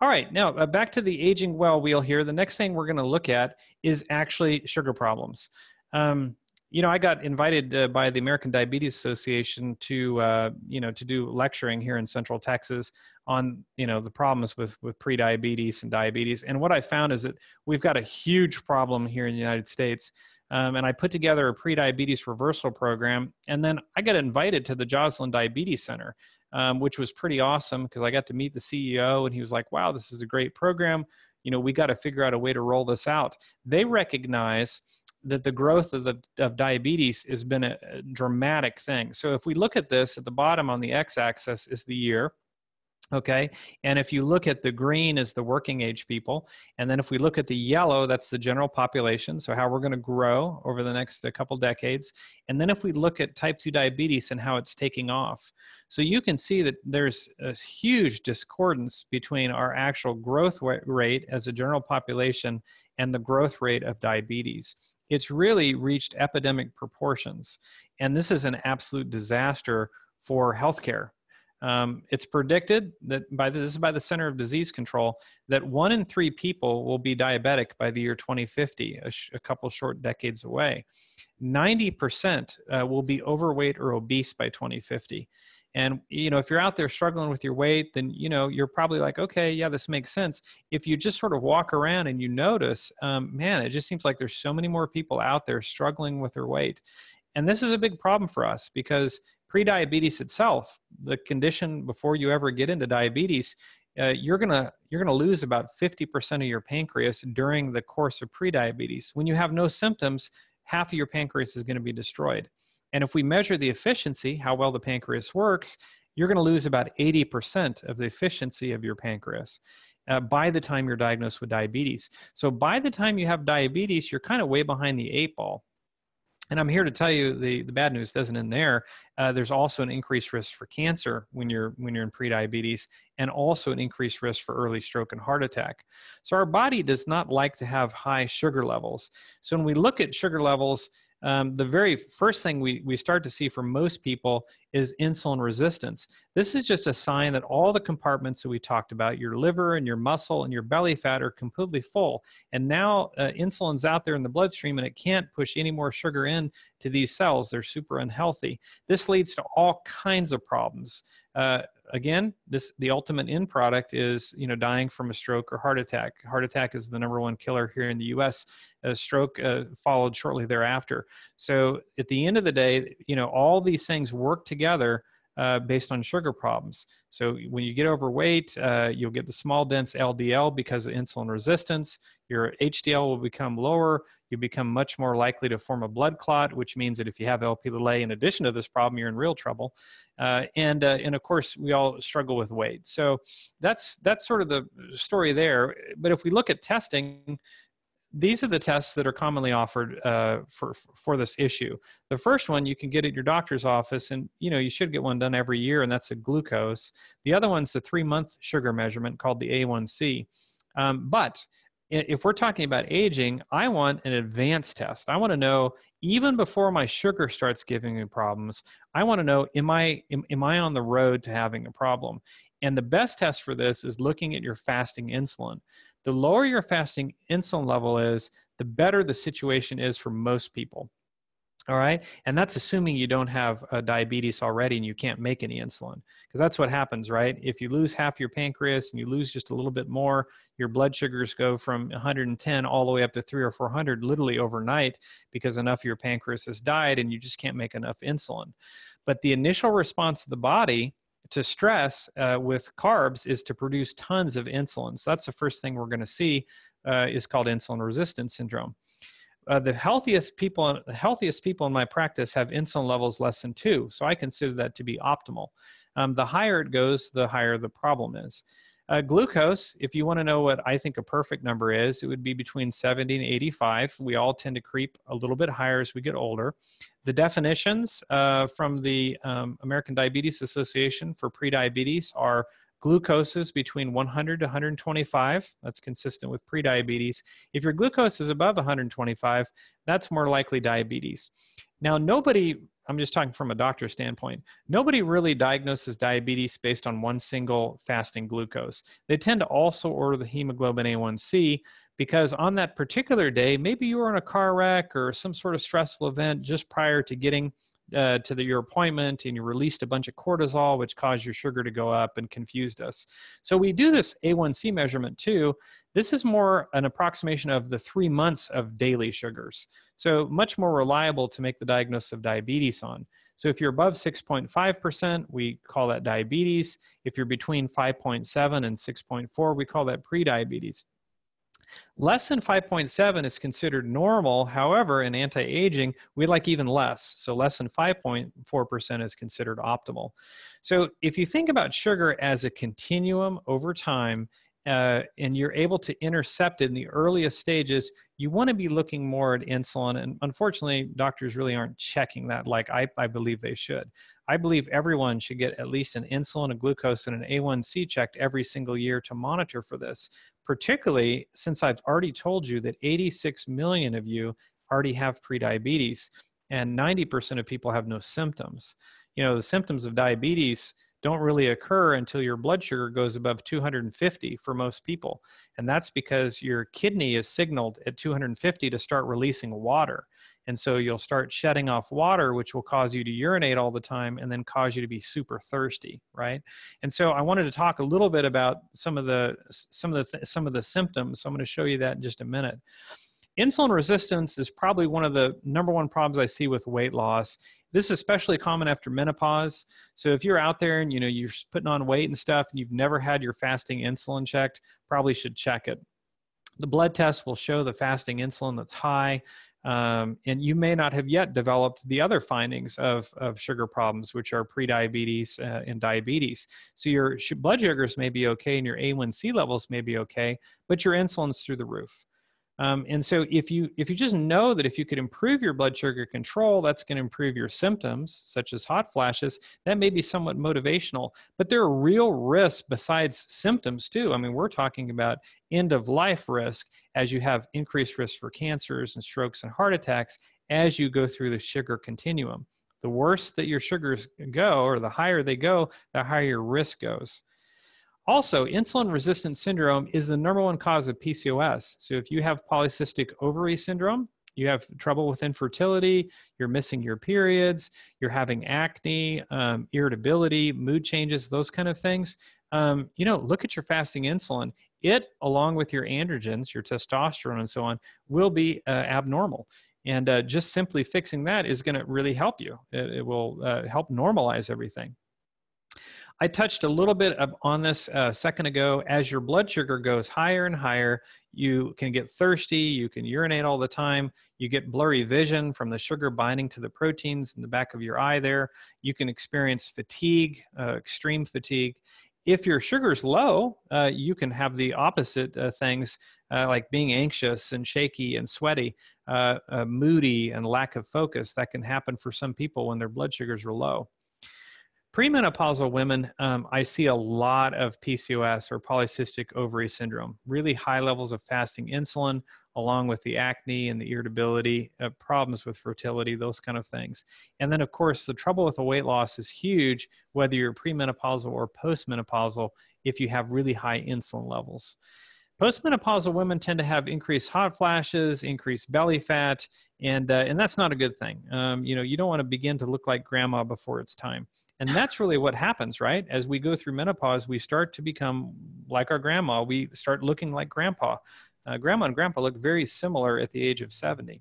All right, now uh, back to the aging well wheel here. The next thing we're going to look at is actually sugar problems. Um, you know, I got invited uh, by the American Diabetes Association to, uh, you know, to do lecturing here in Central Texas on, you know, the problems with with prediabetes and diabetes. And what I found is that we've got a huge problem here in the United States. Um, and I put together a prediabetes reversal program, and then I got invited to the Joslin Diabetes Center, um, which was pretty awesome because I got to meet the CEO, and he was like, "Wow, this is a great program. You know, we got to figure out a way to roll this out." They recognize that the growth of the of diabetes has been a, a dramatic thing. So if we look at this at the bottom on the x-axis is the year, okay? And if you look at the green is the working age people and then if we look at the yellow that's the general population so how we're going to grow over the next couple decades. And then if we look at type 2 diabetes and how it's taking off so you can see that there's a huge discordance between our actual growth rate as a general population and the growth rate of diabetes it's really reached epidemic proportions. And this is an absolute disaster for healthcare. Um, it's predicted that by the, this is by the Center of Disease Control that one in three people will be diabetic by the year 2050, a, sh- a couple short decades away. 90% uh, will be overweight or obese by 2050. And you know, if you're out there struggling with your weight, then you know you're probably like, okay, yeah, this makes sense. If you just sort of walk around and you notice, um, man, it just seems like there's so many more people out there struggling with their weight, and this is a big problem for us because prediabetes itself, the condition before you ever get into diabetes, uh, you're gonna you're gonna lose about 50% of your pancreas during the course of prediabetes. When you have no symptoms, half of your pancreas is going to be destroyed. And if we measure the efficiency, how well the pancreas works, you're going to lose about 80% of the efficiency of your pancreas uh, by the time you're diagnosed with diabetes. So by the time you have diabetes, you're kind of way behind the eight ball. And I'm here to tell you the, the bad news doesn't end there. Uh, there's also an increased risk for cancer when you're when you're in prediabetes, and also an increased risk for early stroke and heart attack. So our body does not like to have high sugar levels. So when we look at sugar levels, um, the very first thing we, we start to see for most people is insulin resistance. This is just a sign that all the compartments that we talked about, your liver and your muscle and your belly fat, are completely full. And now uh, insulin's out there in the bloodstream and it can't push any more sugar in to these cells. They're super unhealthy. This leads to all kinds of problems. Uh, again, this the ultimate end product is you know dying from a stroke or heart attack. Heart attack is the number one killer here in the U.S. A stroke uh, followed shortly thereafter. So at the end of the day, you know all these things work together. Uh, based on sugar problems. So when you get overweight, uh, you'll get the small dense LDL because of insulin resistance. Your HDL will become lower you become much more likely to form a blood clot, which means that if you have LP A in addition to this problem, you're in real trouble. Uh, and uh, and of course, we all struggle with weight. So that's that's sort of the story there. But if we look at testing, these are the tests that are commonly offered uh, for for this issue. The first one you can get at your doctor's office, and you know you should get one done every year, and that's a glucose. The other one's the three month sugar measurement called the A1C. Um, but if we're talking about aging, I want an advanced test. I want to know even before my sugar starts giving me problems. I want to know am I am, am I on the road to having a problem? And the best test for this is looking at your fasting insulin. The lower your fasting insulin level is, the better the situation is for most people. All right. And that's assuming you don't have uh, diabetes already and you can't make any insulin. Because that's what happens, right? If you lose half your pancreas and you lose just a little bit more, your blood sugars go from 110 all the way up to three or 400 literally overnight because enough of your pancreas has died and you just can't make enough insulin. But the initial response of the body to stress uh, with carbs is to produce tons of insulin. So that's the first thing we're going to see uh, is called insulin resistance syndrome uh, the healthiest people the healthiest people in my practice have insulin levels less than two so i consider that to be optimal um, the higher it goes the higher the problem is Uh, glucose, if you want to know what I think a perfect number is, it would be between 70 and 85. We all tend to creep a little bit higher as we get older. The definitions uh, from the um, American Diabetes Association for prediabetes are glucoses between 100 to 125. That's consistent with prediabetes. If your glucose is above 125, that's more likely diabetes. Now, nobody I'm just talking from a doctor standpoint. Nobody really diagnoses diabetes based on one single fasting glucose. They tend to also order the hemoglobin A1C because on that particular day, maybe you were in a car wreck or some sort of stressful event just prior to getting uh, to the, your appointment and you released a bunch of cortisol, which caused your sugar to go up and confused us. So we do this A1C measurement too. This is more an approximation of the three months of daily sugars. So much more reliable to make the diagnosis of diabetes on. So if you're above 6.5%, we call that diabetes. If you're between 5.7 and 6.4, we call that prediabetes. Less than 5.7 is considered normal. However, in anti aging, we like even less. So, less than 5.4% is considered optimal. So, if you think about sugar as a continuum over time, uh, and you're able to intercept it in the earliest stages, you want to be looking more at insulin. And unfortunately, doctors really aren't checking that like I, I believe they should. I believe everyone should get at least an insulin, a glucose, and an A1C checked every single year to monitor for this particularly since I've already told you that 86 million of you already have prediabetes and 90% of people have no symptoms. You know, the symptoms of diabetes don't really occur until your blood sugar goes above 250 for most people. And that's because your kidney is signaled at 250 to start releasing water. And so you'll start shedding off water, which will cause you to urinate all the time and then cause you to be super thirsty, right? And so I wanted to talk a little bit about some of the some of the th- some of the symptoms. So I'm going to show you that in just a minute. Insulin resistance is probably one of the number one problems I see with weight loss. This is especially common after menopause. So if you're out there and you know you're putting on weight and stuff and you've never had your fasting insulin checked, probably should check it. The blood test will show the fasting insulin that's high. Um, and you may not have yet developed the other findings of, of sugar problems, which are prediabetes uh, and diabetes. So your blood sugars may be okay and your A1C levels may be okay, but your insulin's through the roof. Um, and so if you if you just know that if you could improve your blood sugar control, that's going to improve your symptoms, such as hot flashes, that may be somewhat motivational. But there are real risks besides symptoms too. I mean, we're talking about end of life risk as you have increased risk for cancers and strokes and heart attacks as you go through the sugar continuum. The worse that your sugars go, or the higher they go, the higher your risk goes. Also, insulin resistant syndrome is the number one cause of PCOS. So, if you have polycystic ovary syndrome, you have trouble with infertility, you're missing your periods, you're having acne, um, irritability, mood changes, those kind of things, um, you know, look at your fasting insulin. It, along with your androgens, your testosterone, and so on, will be uh, abnormal. And uh, just simply fixing that is going to really help you. It, it will uh, help normalize everything. I touched a little bit on this a uh, second ago. As your blood sugar goes higher and higher, you can get thirsty, you can urinate all the time, you get blurry vision from the sugar binding to the proteins in the back of your eye there. You can experience fatigue, uh, extreme fatigue. If your sugar's low, uh, you can have the opposite uh, things uh, like being anxious and shaky and sweaty, uh, moody and lack of focus. That can happen for some people when their blood sugars are low. Premenopausal women, um, I see a lot of PCOS or polycystic ovary syndrome, really high levels of fasting insulin, along with the acne and the irritability, uh, problems with fertility, those kind of things. And then, of course, the trouble with the weight loss is huge, whether you're premenopausal or postmenopausal, if you have really high insulin levels. Postmenopausal women tend to have increased hot flashes, increased belly fat, and uh, and that's not a good thing. Um, you know, you don't want to begin to look like grandma before it's time. And that's really what happens, right? As we go through menopause, we start to become like our grandma. We start looking like grandpa. Uh, grandma and grandpa look very similar at the age of 70.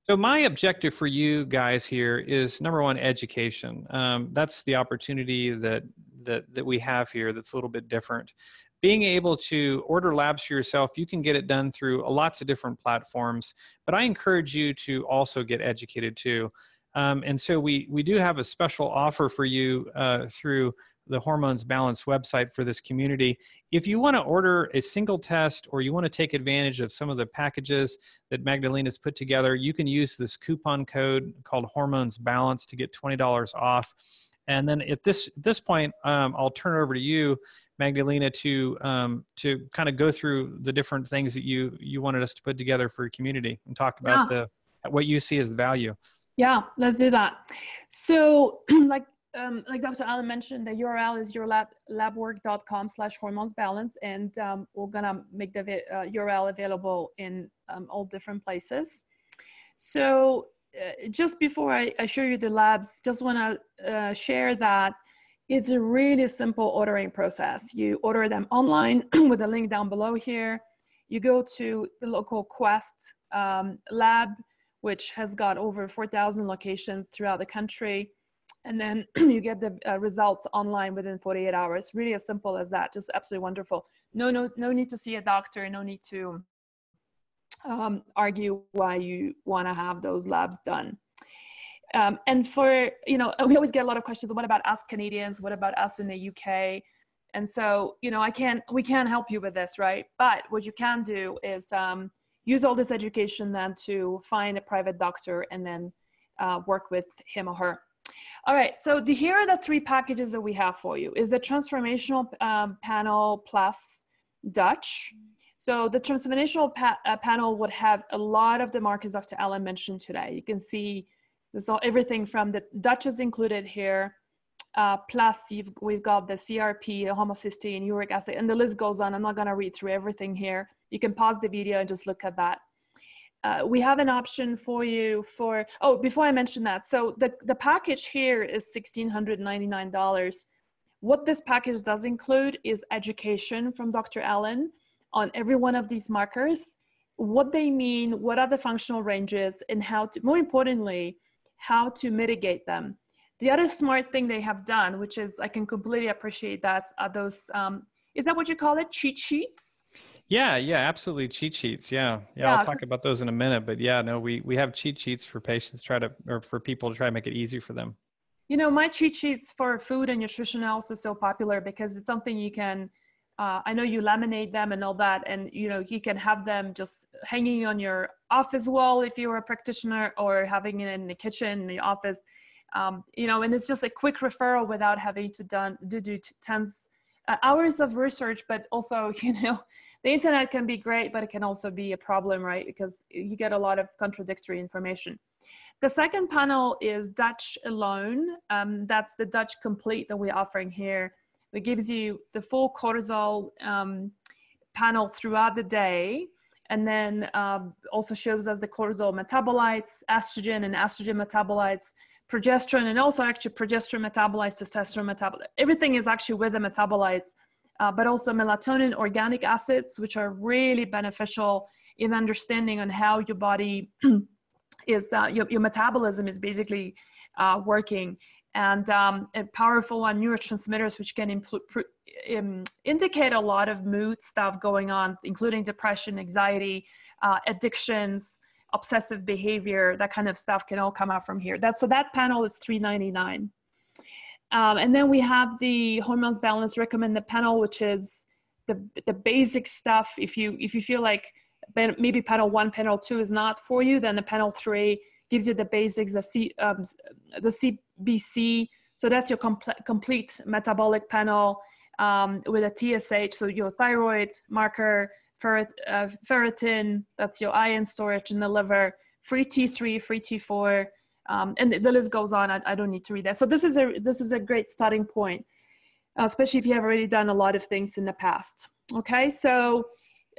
So my objective for you guys here is number one, education. Um, that's the opportunity that, that, that we have here that's a little bit different. Being able to order labs for yourself, you can get it done through lots of different platforms, but I encourage you to also get educated too. Um, and so we, we do have a special offer for you uh, through the Hormones Balance website for this community. If you want to order a single test or you want to take advantage of some of the packages that Magdalena's put together, you can use this coupon code called Hormones Balance to get $20 off. And then at this this point, um, I'll turn it over to you, Magdalena, to um, to kind of go through the different things that you you wanted us to put together for your community and talk about yeah. the what you see as the value. Yeah, let's do that. So, like um, like Dr. Allen mentioned, the URL is yourlabwork.com slash hormones balance, and um, we're gonna make the uh, URL available in um, all different places. So uh, just before I, I, show you the labs, just wanna uh, share that it's a really simple ordering process. You order them online with a link down below here. You go to the local Quest um, lab, which has got over 4,000 locations throughout the country. And then you get the uh, results online within 48 hours. Really as simple as that. Just absolutely wonderful. No no no need to see a doctor. No need to um, argue why you want to have those labs done. Um, and for you know we always get a lot of questions. What about us canadians? What about us in the uk and so you know i can't we can't help you with this right? But what you can do is um, use all this education then to find a private doctor and then uh, work with him or her all right, so the, here are the three packages that we have for you. Is the Transformational um, Panel Plus Dutch. So the Transformational pa uh, Panel would have a lot of the markers Dr. Allen mentioned today. You can see there's all, everything from the Dutch is included here, uh, plus we've got the CRP, the homocysteine, uric acid, and the list goes on. I'm not gonna read through everything here. You can pause the video and just look at that uh, we have an option for you for, oh, before I mention that, so the, the package here is $1,699. What this package does include is education from Dr. Allen on every one of these markers, what they mean, what are the functional ranges, and how to, more importantly, how to mitigate them. The other smart thing they have done, which is I can completely appreciate that, are those, um, is that what you call it, cheat sheets? Yeah, yeah, absolutely. Cheat sheets. Yeah. Yeah. yeah I'll talk about those in a minute. But yeah, no, we, we have cheat sheets for patients try to, or for people to try to make it easy for them. You know, my cheat sheets for food and nutrition are also so popular because it's something you can, uh, I know you laminate them and all that, and you know, you can have them just hanging on your office wall if you're a practitioner or having it in the kitchen, in the office. Um, you know, and it's just a quick referral without having to done, to do tons uh, hours of research, but also, you know, the internet can be great, but it can also be a problem, right? Because you get a lot of contradictory information. The second panel is Dutch alone. Um, that's the Dutch complete that we're offering here. It gives you the full cortisol um, panel throughout the day and then um, also shows us the cortisol metabolites, estrogen and estrogen metabolites, progesterone, and also actually progesterone metabolites, testosterone metabolites. Everything is actually with the metabolites uh, but also melatonin organic acids, which are really beneficial in understanding on how your body is, uh, your, your metabolism is basically uh, working. And, um, and powerful on neurotransmitters, which can um, indicate a lot of mood stuff going on, including depression, anxiety, uh, addictions, obsessive behavior, that kind of stuff can all come out from here. That, so that panel is 399. Um, and then we have the hormones balance recommended panel, which is the, the basic stuff. If you, if you feel like maybe panel one, panel two is not for you, then the panel three gives you the basics, the, C, um, the CBC. So that's your compl- complete metabolic panel um, with a TSH, so your thyroid marker, ferret, uh, ferritin, that's your iron storage in the liver, free T3, free T4, um, and the list goes on. I, I, don't need to read that. So this is a this is a great starting point, uh, especially if you have already done a lot of things in the past. Okay, so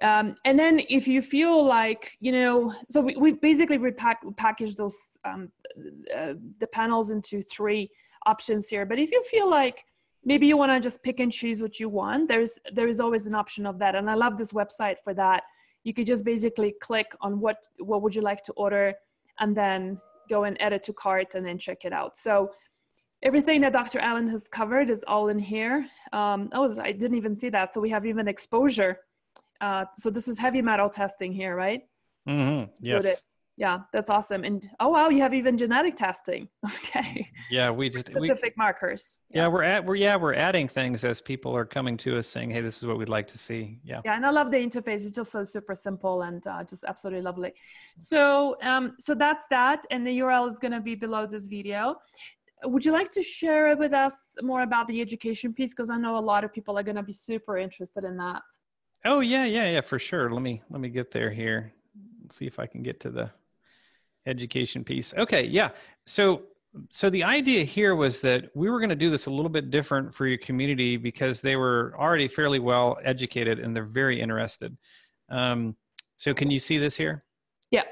um, and then if you feel like you know, so we, we basically repack package those um, uh, the panels into three options here. But if you feel like maybe you want to just pick and choose what you want, there's there is always an option of that. And I love this website for that. You could just basically click on what what would you like to order, and then go and add it to cart and then check it out. So everything that Dr. Allen has covered is all in here. Um, oh, I didn't even see that. So we have even exposure. Uh, so this is heavy metal testing here, right? Mm-hmm. Yes. Yeah that's awesome and oh wow you have even genetic testing okay. Yeah we just specific we, markers yeah. yeah. we're at we're yeah we're adding things as people are coming to us saying hey this is what we'd like to see yeah. Yeah and i love the interface it's just so super simple and uh, just absolutely lovely. So um so that's that and the url is going to be below this video. Would you like to share it with us more about the education piece? Because i know a lot of people are going to be super interested in that. Oh yeah yeah yeah for sure. Let me let me get there here Let's see if i can get to the education piece. Okay, yeah. So so the idea here was that we were going to do this a little bit different for your community because they were already fairly well educated and they're very interested. Um, so can you see this here? Yeah.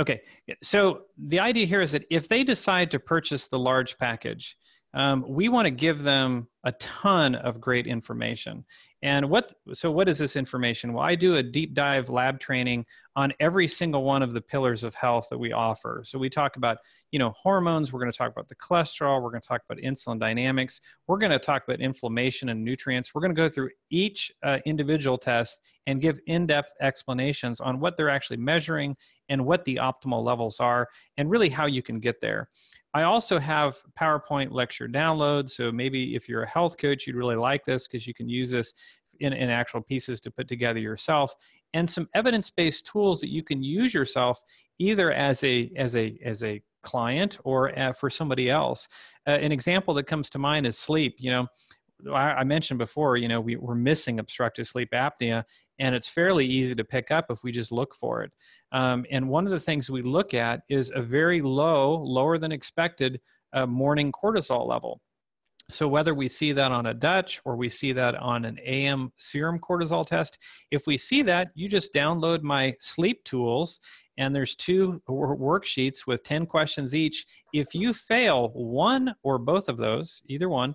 Okay. So the idea here is that if they decide to purchase the large package, um, we want to give them a ton of great information. And what so what is this information? Well, I do a deep dive lab training on every single one of the pillars of health that we offer. So we talk about, you know, hormones, we're going to talk about the cholesterol, we're going to talk about insulin dynamics, we're going to talk about inflammation and nutrients. We're going to go through each uh, individual test and give in-depth explanations on what they're actually measuring and what the optimal levels are and really how you can get there. I also have PowerPoint lecture downloads. So maybe if you're a health coach, you'd really like this because you can use this in, in actual pieces to put together yourself and some evidence-based tools that you can use yourself either as a as a as a client or uh, for somebody else. Uh, an example that comes to mind is sleep. You know, I, I mentioned before, you know, we, we're missing obstructive sleep apnea, and it's fairly easy to pick up if we just look for it. Um, and one of the things we look at is a very low, lower than expected uh, morning cortisol level. So whether we see that on a Dutch or we see that on an AM serum cortisol test, if we see that, you just download my sleep tools and there's two worksheets with 10 questions each. If you fail one or both of those, either one,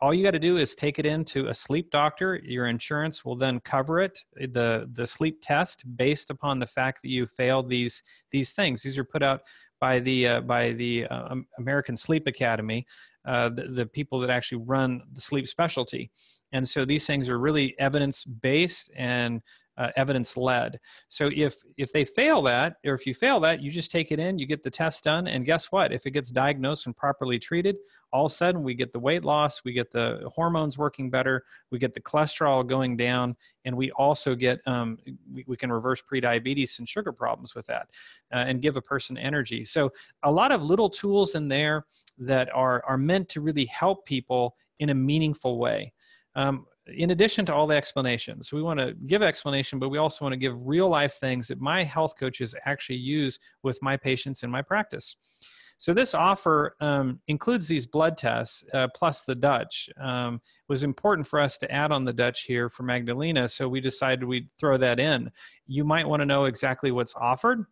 all you got to do is take it into a sleep doctor your insurance will then cover it the the sleep test based upon the fact that you failed these these things these are put out by the uh, by the uh, American Sleep Academy uh, the, the people that actually run the sleep specialty and so these things are really evidence based and uh, evidence led. So if if they fail that, or if you fail that, you just take it in, you get the test done, and guess what? If it gets diagnosed and properly treated, all of a sudden we get the weight loss, we get the hormones working better, we get the cholesterol going down, and we also get um, we, we, can reverse prediabetes and sugar problems with that, uh, and give a person energy. So a lot of little tools in there that are are meant to really help people in a meaningful way. Um, in addition to all the explanations, we want to give explanation, but we also want to give real life things that my health coaches actually use with my patients in my practice. So this offer um, includes these blood tests uh, plus the Dutch. Um, was important for us to add on the Dutch here for Magdalena, so we decided we'd throw that in. You might want to know exactly what's offered.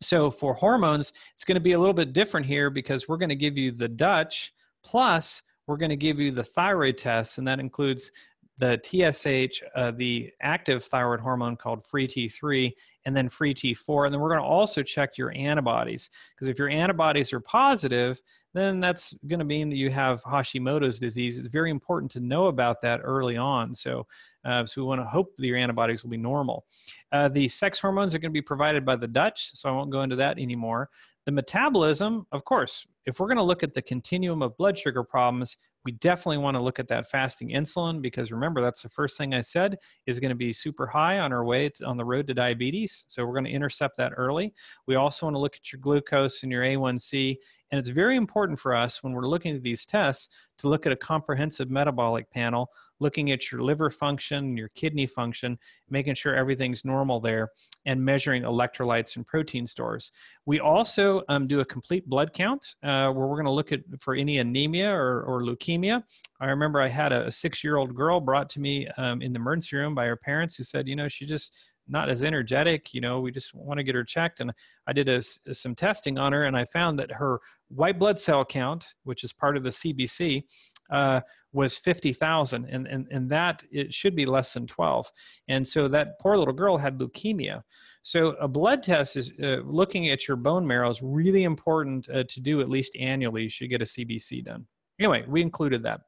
So for hormones, it's going to be a little bit different here because we're going to give you the Dutch plus we're going to give you the thyroid test, and that includes the TSH, uh, the active thyroid hormone called free T3, and then free T4. And then we're going to also check your antibodies because if your antibodies are positive, then that's going to mean that you have Hashimoto's disease. It's very important to know about that early on. So, uh, so we want to hope that your antibodies will be normal. Uh, the sex hormones are going to be provided by the Dutch, so I won't go into that anymore. The metabolism, of course, if we're going to look at the continuum of blood sugar problems, we definitely want to look at that fasting insulin because remember that's the first thing I said is going to be super high on our way to, on the road to diabetes. So we're going to intercept that early. We also want to look at your glucose and your A1C and it's very important for us when we're looking at these tests to look at a comprehensive metabolic panel looking at your liver function, your kidney function, making sure everything's normal there, and measuring electrolytes and protein stores. We also um, do a complete blood count uh, where we're going to look at for any anemia or, or leukemia. I remember I had a, a six-year-old girl brought to me um, in the emergency room by her parents who said, you know, she just not as energetic you know we just want to get her checked and i did a, some testing on her and i found that her white blood cell count which is part of the cbc uh, was 50,000 and, and, and that it should be less than 12. And so that poor little girl had leukemia. So a blood test is uh, looking at your bone marrow is really important uh, to do at least annually. You should get a CBC done. Anyway, we included that.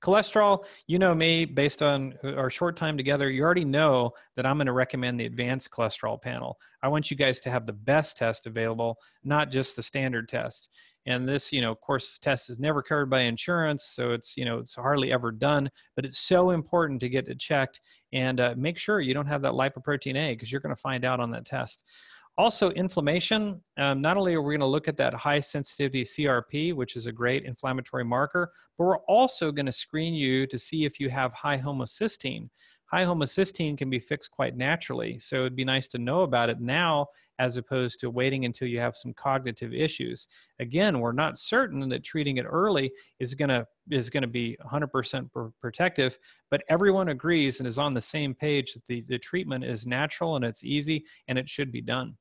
Cholesterol, you know me, based on our short time together, you already know that I'm going to recommend the advanced cholesterol panel. I want you guys to have the best test available, not just the standard test. And this, you know, of course, test is never covered by insurance, so it's, you know, it's hardly ever done. But it's so important to get it checked and uh, make sure you don't have that lipoprotein A because you're going to find out on that test. Also, inflammation. Um, not only are we going to look at that high sensitivity CRP, which is a great inflammatory marker, but we're also going to screen you to see if you have high homocysteine. High homocysteine can be fixed quite naturally, so it'd be nice to know about it now as opposed to waiting until you have some cognitive issues. Again, we're not certain that treating it early is going to is going to be 100% protective, but everyone agrees and is on the same page that the, the treatment is natural and it's easy and it should be done.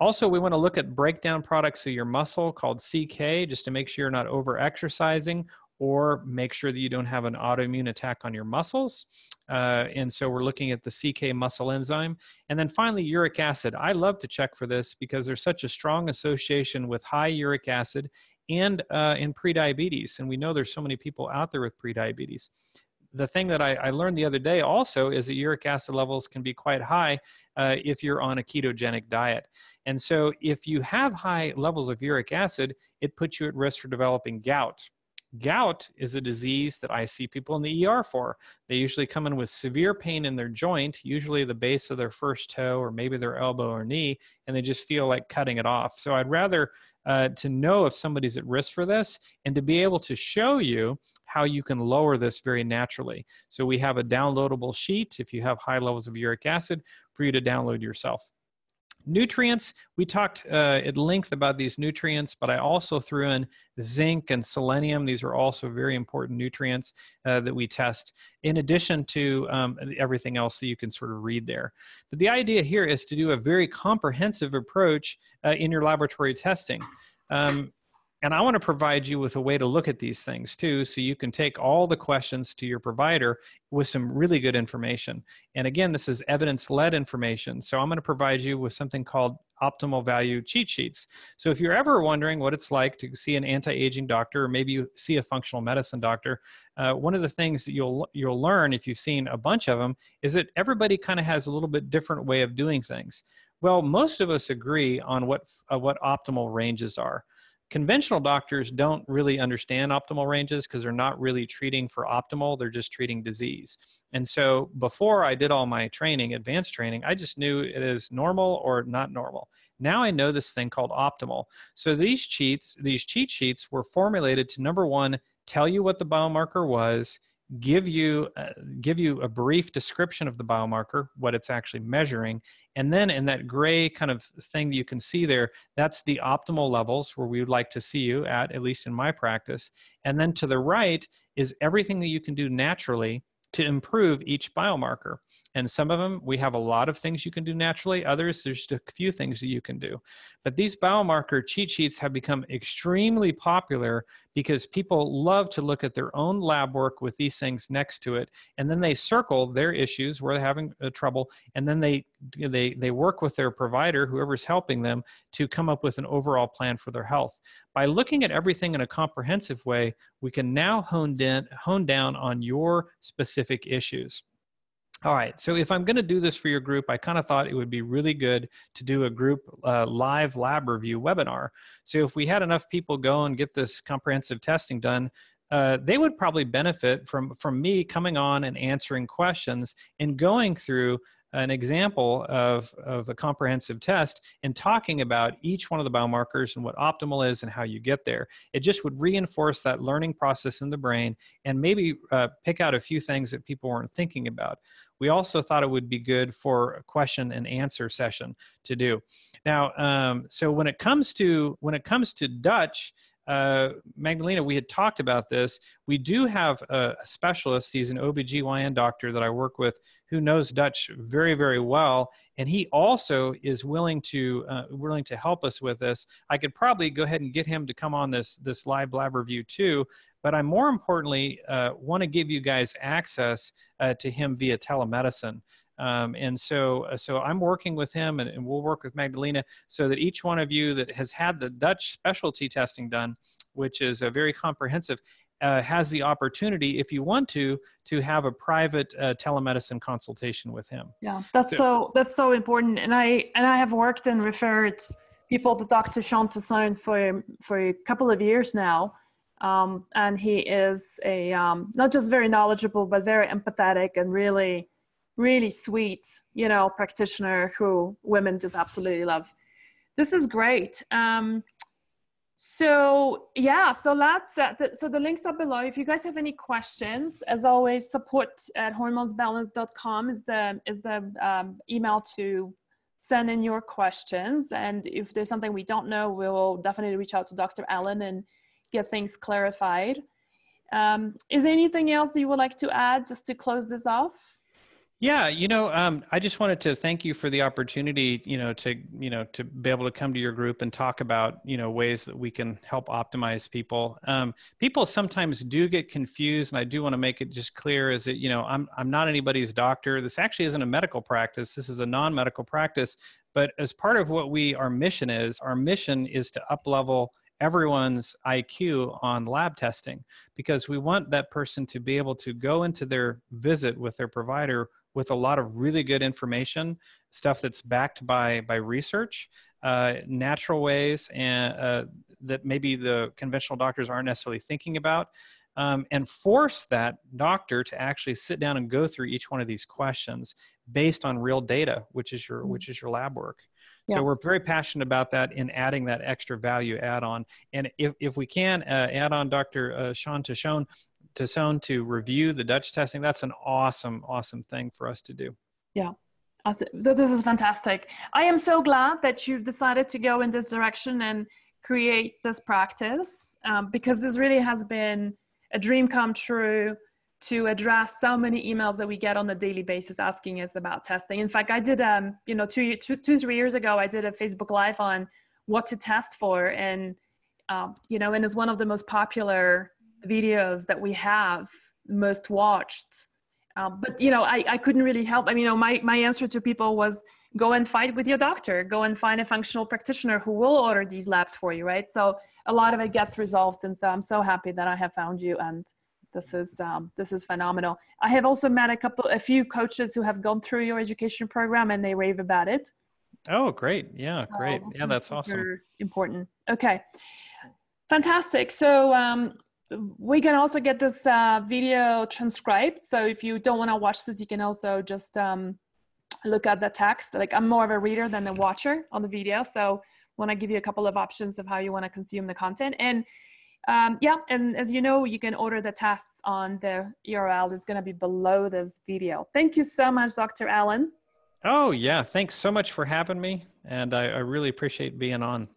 Also, we want to look at breakdown products of your muscle called CK just to make sure you're not over exercising or make sure that you don't have an autoimmune attack on your muscles. Uh, and so we're looking at the CK muscle enzyme. And then finally, uric acid. I love to check for this because there's such a strong association with high uric acid and uh, in prediabetes. And we know there's so many people out there with prediabetes the thing that I, I, learned the other day also is that uric acid levels can be quite high uh, if you're on a ketogenic diet. And so, if you have high levels of uric acid, it puts you at risk for developing gout. Gout is a disease that I see people in the ER for. They usually come in with severe pain in their joint, usually the base of their first toe or maybe their elbow or knee, and they just feel like cutting it off. So, I'd rather uh, to know if somebody's at risk for this and to be able to show you how you can lower this very naturally. So we have a downloadable sheet if you have high levels of uric acid for you to download yourself. Nutrients, we talked uh, at length about these nutrients, but I also threw in zinc and selenium. These are also very important nutrients uh, that we test, in addition to um, everything else that you can sort of read there. But the idea here is to do a very comprehensive approach uh, in your laboratory testing. Um, and I want to provide you with a way to look at these things too, so you can take all the questions to your provider with some really good information. And again, this is evidence led information. So I'm going to provide you with something called optimal value cheat sheets. So if you're ever wondering what it's like to see an anti-aging doctor, or maybe you see a functional medicine doctor, uh, one of the things that you'll you'll learn if you've seen a bunch of them is that everybody kind of has a little bit different way of doing things. Well, most of us agree on what uh, what optimal ranges are conventional doctors don't really understand optimal ranges because they're not really treating for optimal they're just treating disease. And so before i did all my training advanced training i just knew it is normal or not normal. Now i know this thing called optimal. So these cheats these cheat sheets were formulated to number one tell you what the biomarker was give you uh, give you a brief description of the biomarker what it's actually measuring and then in that gray kind of thing that you can see there that's the optimal levels where we would like to see you at at least in my practice. And then to the right is everything that you can do naturally to improve each biomarker and some of them, we have a lot of things you can do naturally. Others, there's just a few things that you can do. But these biomarker cheat sheets have become extremely popular because people love to look at their own lab work with these things next to it. And then they circle their issues where they're having uh, trouble. And then they, they, they work with their provider, whoever's helping them, to come up with an overall plan for their health. By looking at everything in a comprehensive way, we can now hone, in, hone down on your specific issues. All right. So if I'm going to do this for your group, I kind of thought it would be really good to do a group uh, live lab review webinar. So if we had enough people go and get this comprehensive testing done, uh, they would probably benefit from from me coming on and answering questions and going through an example of, of a comprehensive test and talking about each one of the biomarkers and what optimal is and how you get there. It just would reinforce that learning process in the brain and maybe uh, pick out a few things that people weren't thinking about we also thought it would be good for a question and answer session to do. Now, um, so when it comes to when it comes to Dutch, uh, Magdalena, we had talked about this. We do have a specialist. He's an OBGYN doctor that I work with who knows Dutch very, very well. And he also is willing to uh, willing to help us with this. I could probably go ahead and get him to come on this this live lab review too but I more importantly uh, want to give you guys access uh, to him via telemedicine. Um, and so, uh, so I'm working with him, and, and, we'll work with Magdalena, so that each one of you that has had the Dutch specialty testing done, which is a very comprehensive, uh, has the opportunity, if you want to, to have a private uh, telemedicine consultation with him. Yeah, that's so, so, that's so important. And I and I have worked and referred people to Dr. Sean Tassone for for a couple of years now. Um, and he is a um, not just very knowledgeable, but very empathetic and really, really sweet, you know, practitioner who women just absolutely love. This is great. Um, so yeah, so let's, uh, so the links are below. If you guys have any questions, as always, support at hormonesbalance.com is the, is the um, email to send in your questions. And if there's something we don't know, we'll definitely reach out to Dr. Allen and get things clarified. Um, is there anything else that you would like to add just to close this off? Yeah, you know, um, I just wanted to thank you for the opportunity, you know, to you know to be able to come to your group and talk about you know ways that we can help optimize people. Um, people sometimes do get confused, and I do want to make it just clear: is that you know I'm I'm not anybody's doctor. This actually isn't a medical practice. This is a non-medical practice. But as part of what we our mission is, our mission is to up level everyone's IQ on lab testing because we want that person to be able to go into their visit with their provider with a lot of really good information, stuff that's backed by by research, uh, natural ways, and uh, that maybe the conventional doctors aren't necessarily thinking about. Um, and force that doctor to actually sit down and go through each one of these questions based on real data, which is your mm-hmm. which is your lab work. So we're very passionate about that in adding that extra value add on. And if, if we can uh, add on Dr. Uh, Sean Tassone, Tassone to review the Dutch testing, that's an awesome, awesome thing for us to do. Yeah. This is fantastic. I am so glad that you've decided to go in this direction and create this practice um, because this really has been a dream come true to address so many emails that we get on a daily basis asking us about testing. In fact, I did, um, you know, two, two, two, three years ago, I did a Facebook Live on what to test for. And, um, you know, and it's one of the most popular videos that we have most watched um, but you know I, I couldn't really help i mean you know my, my answer to people was go and fight with your doctor go and find a functional practitioner who will order these labs for you right so a lot of it gets resolved and so i'm so happy that i have found you and this is um, this is phenomenal i have also met a couple a few coaches who have gone through your education program and they rave about it oh great yeah great yeah that's awesome important okay fantastic so um, we can also get this uh, video transcribed. So if you don't want to watch this, you can also just um, look at the text. Like I'm more of a reader than a watcher on the video. So want to give you a couple of options of how you want to consume the content. And um, yeah, and as you know, you can order the tests on the URL is going to be below this video. Thank you so much, Dr. Allen. Oh, yeah. Thanks so much for having me. And I, I really appreciate being on.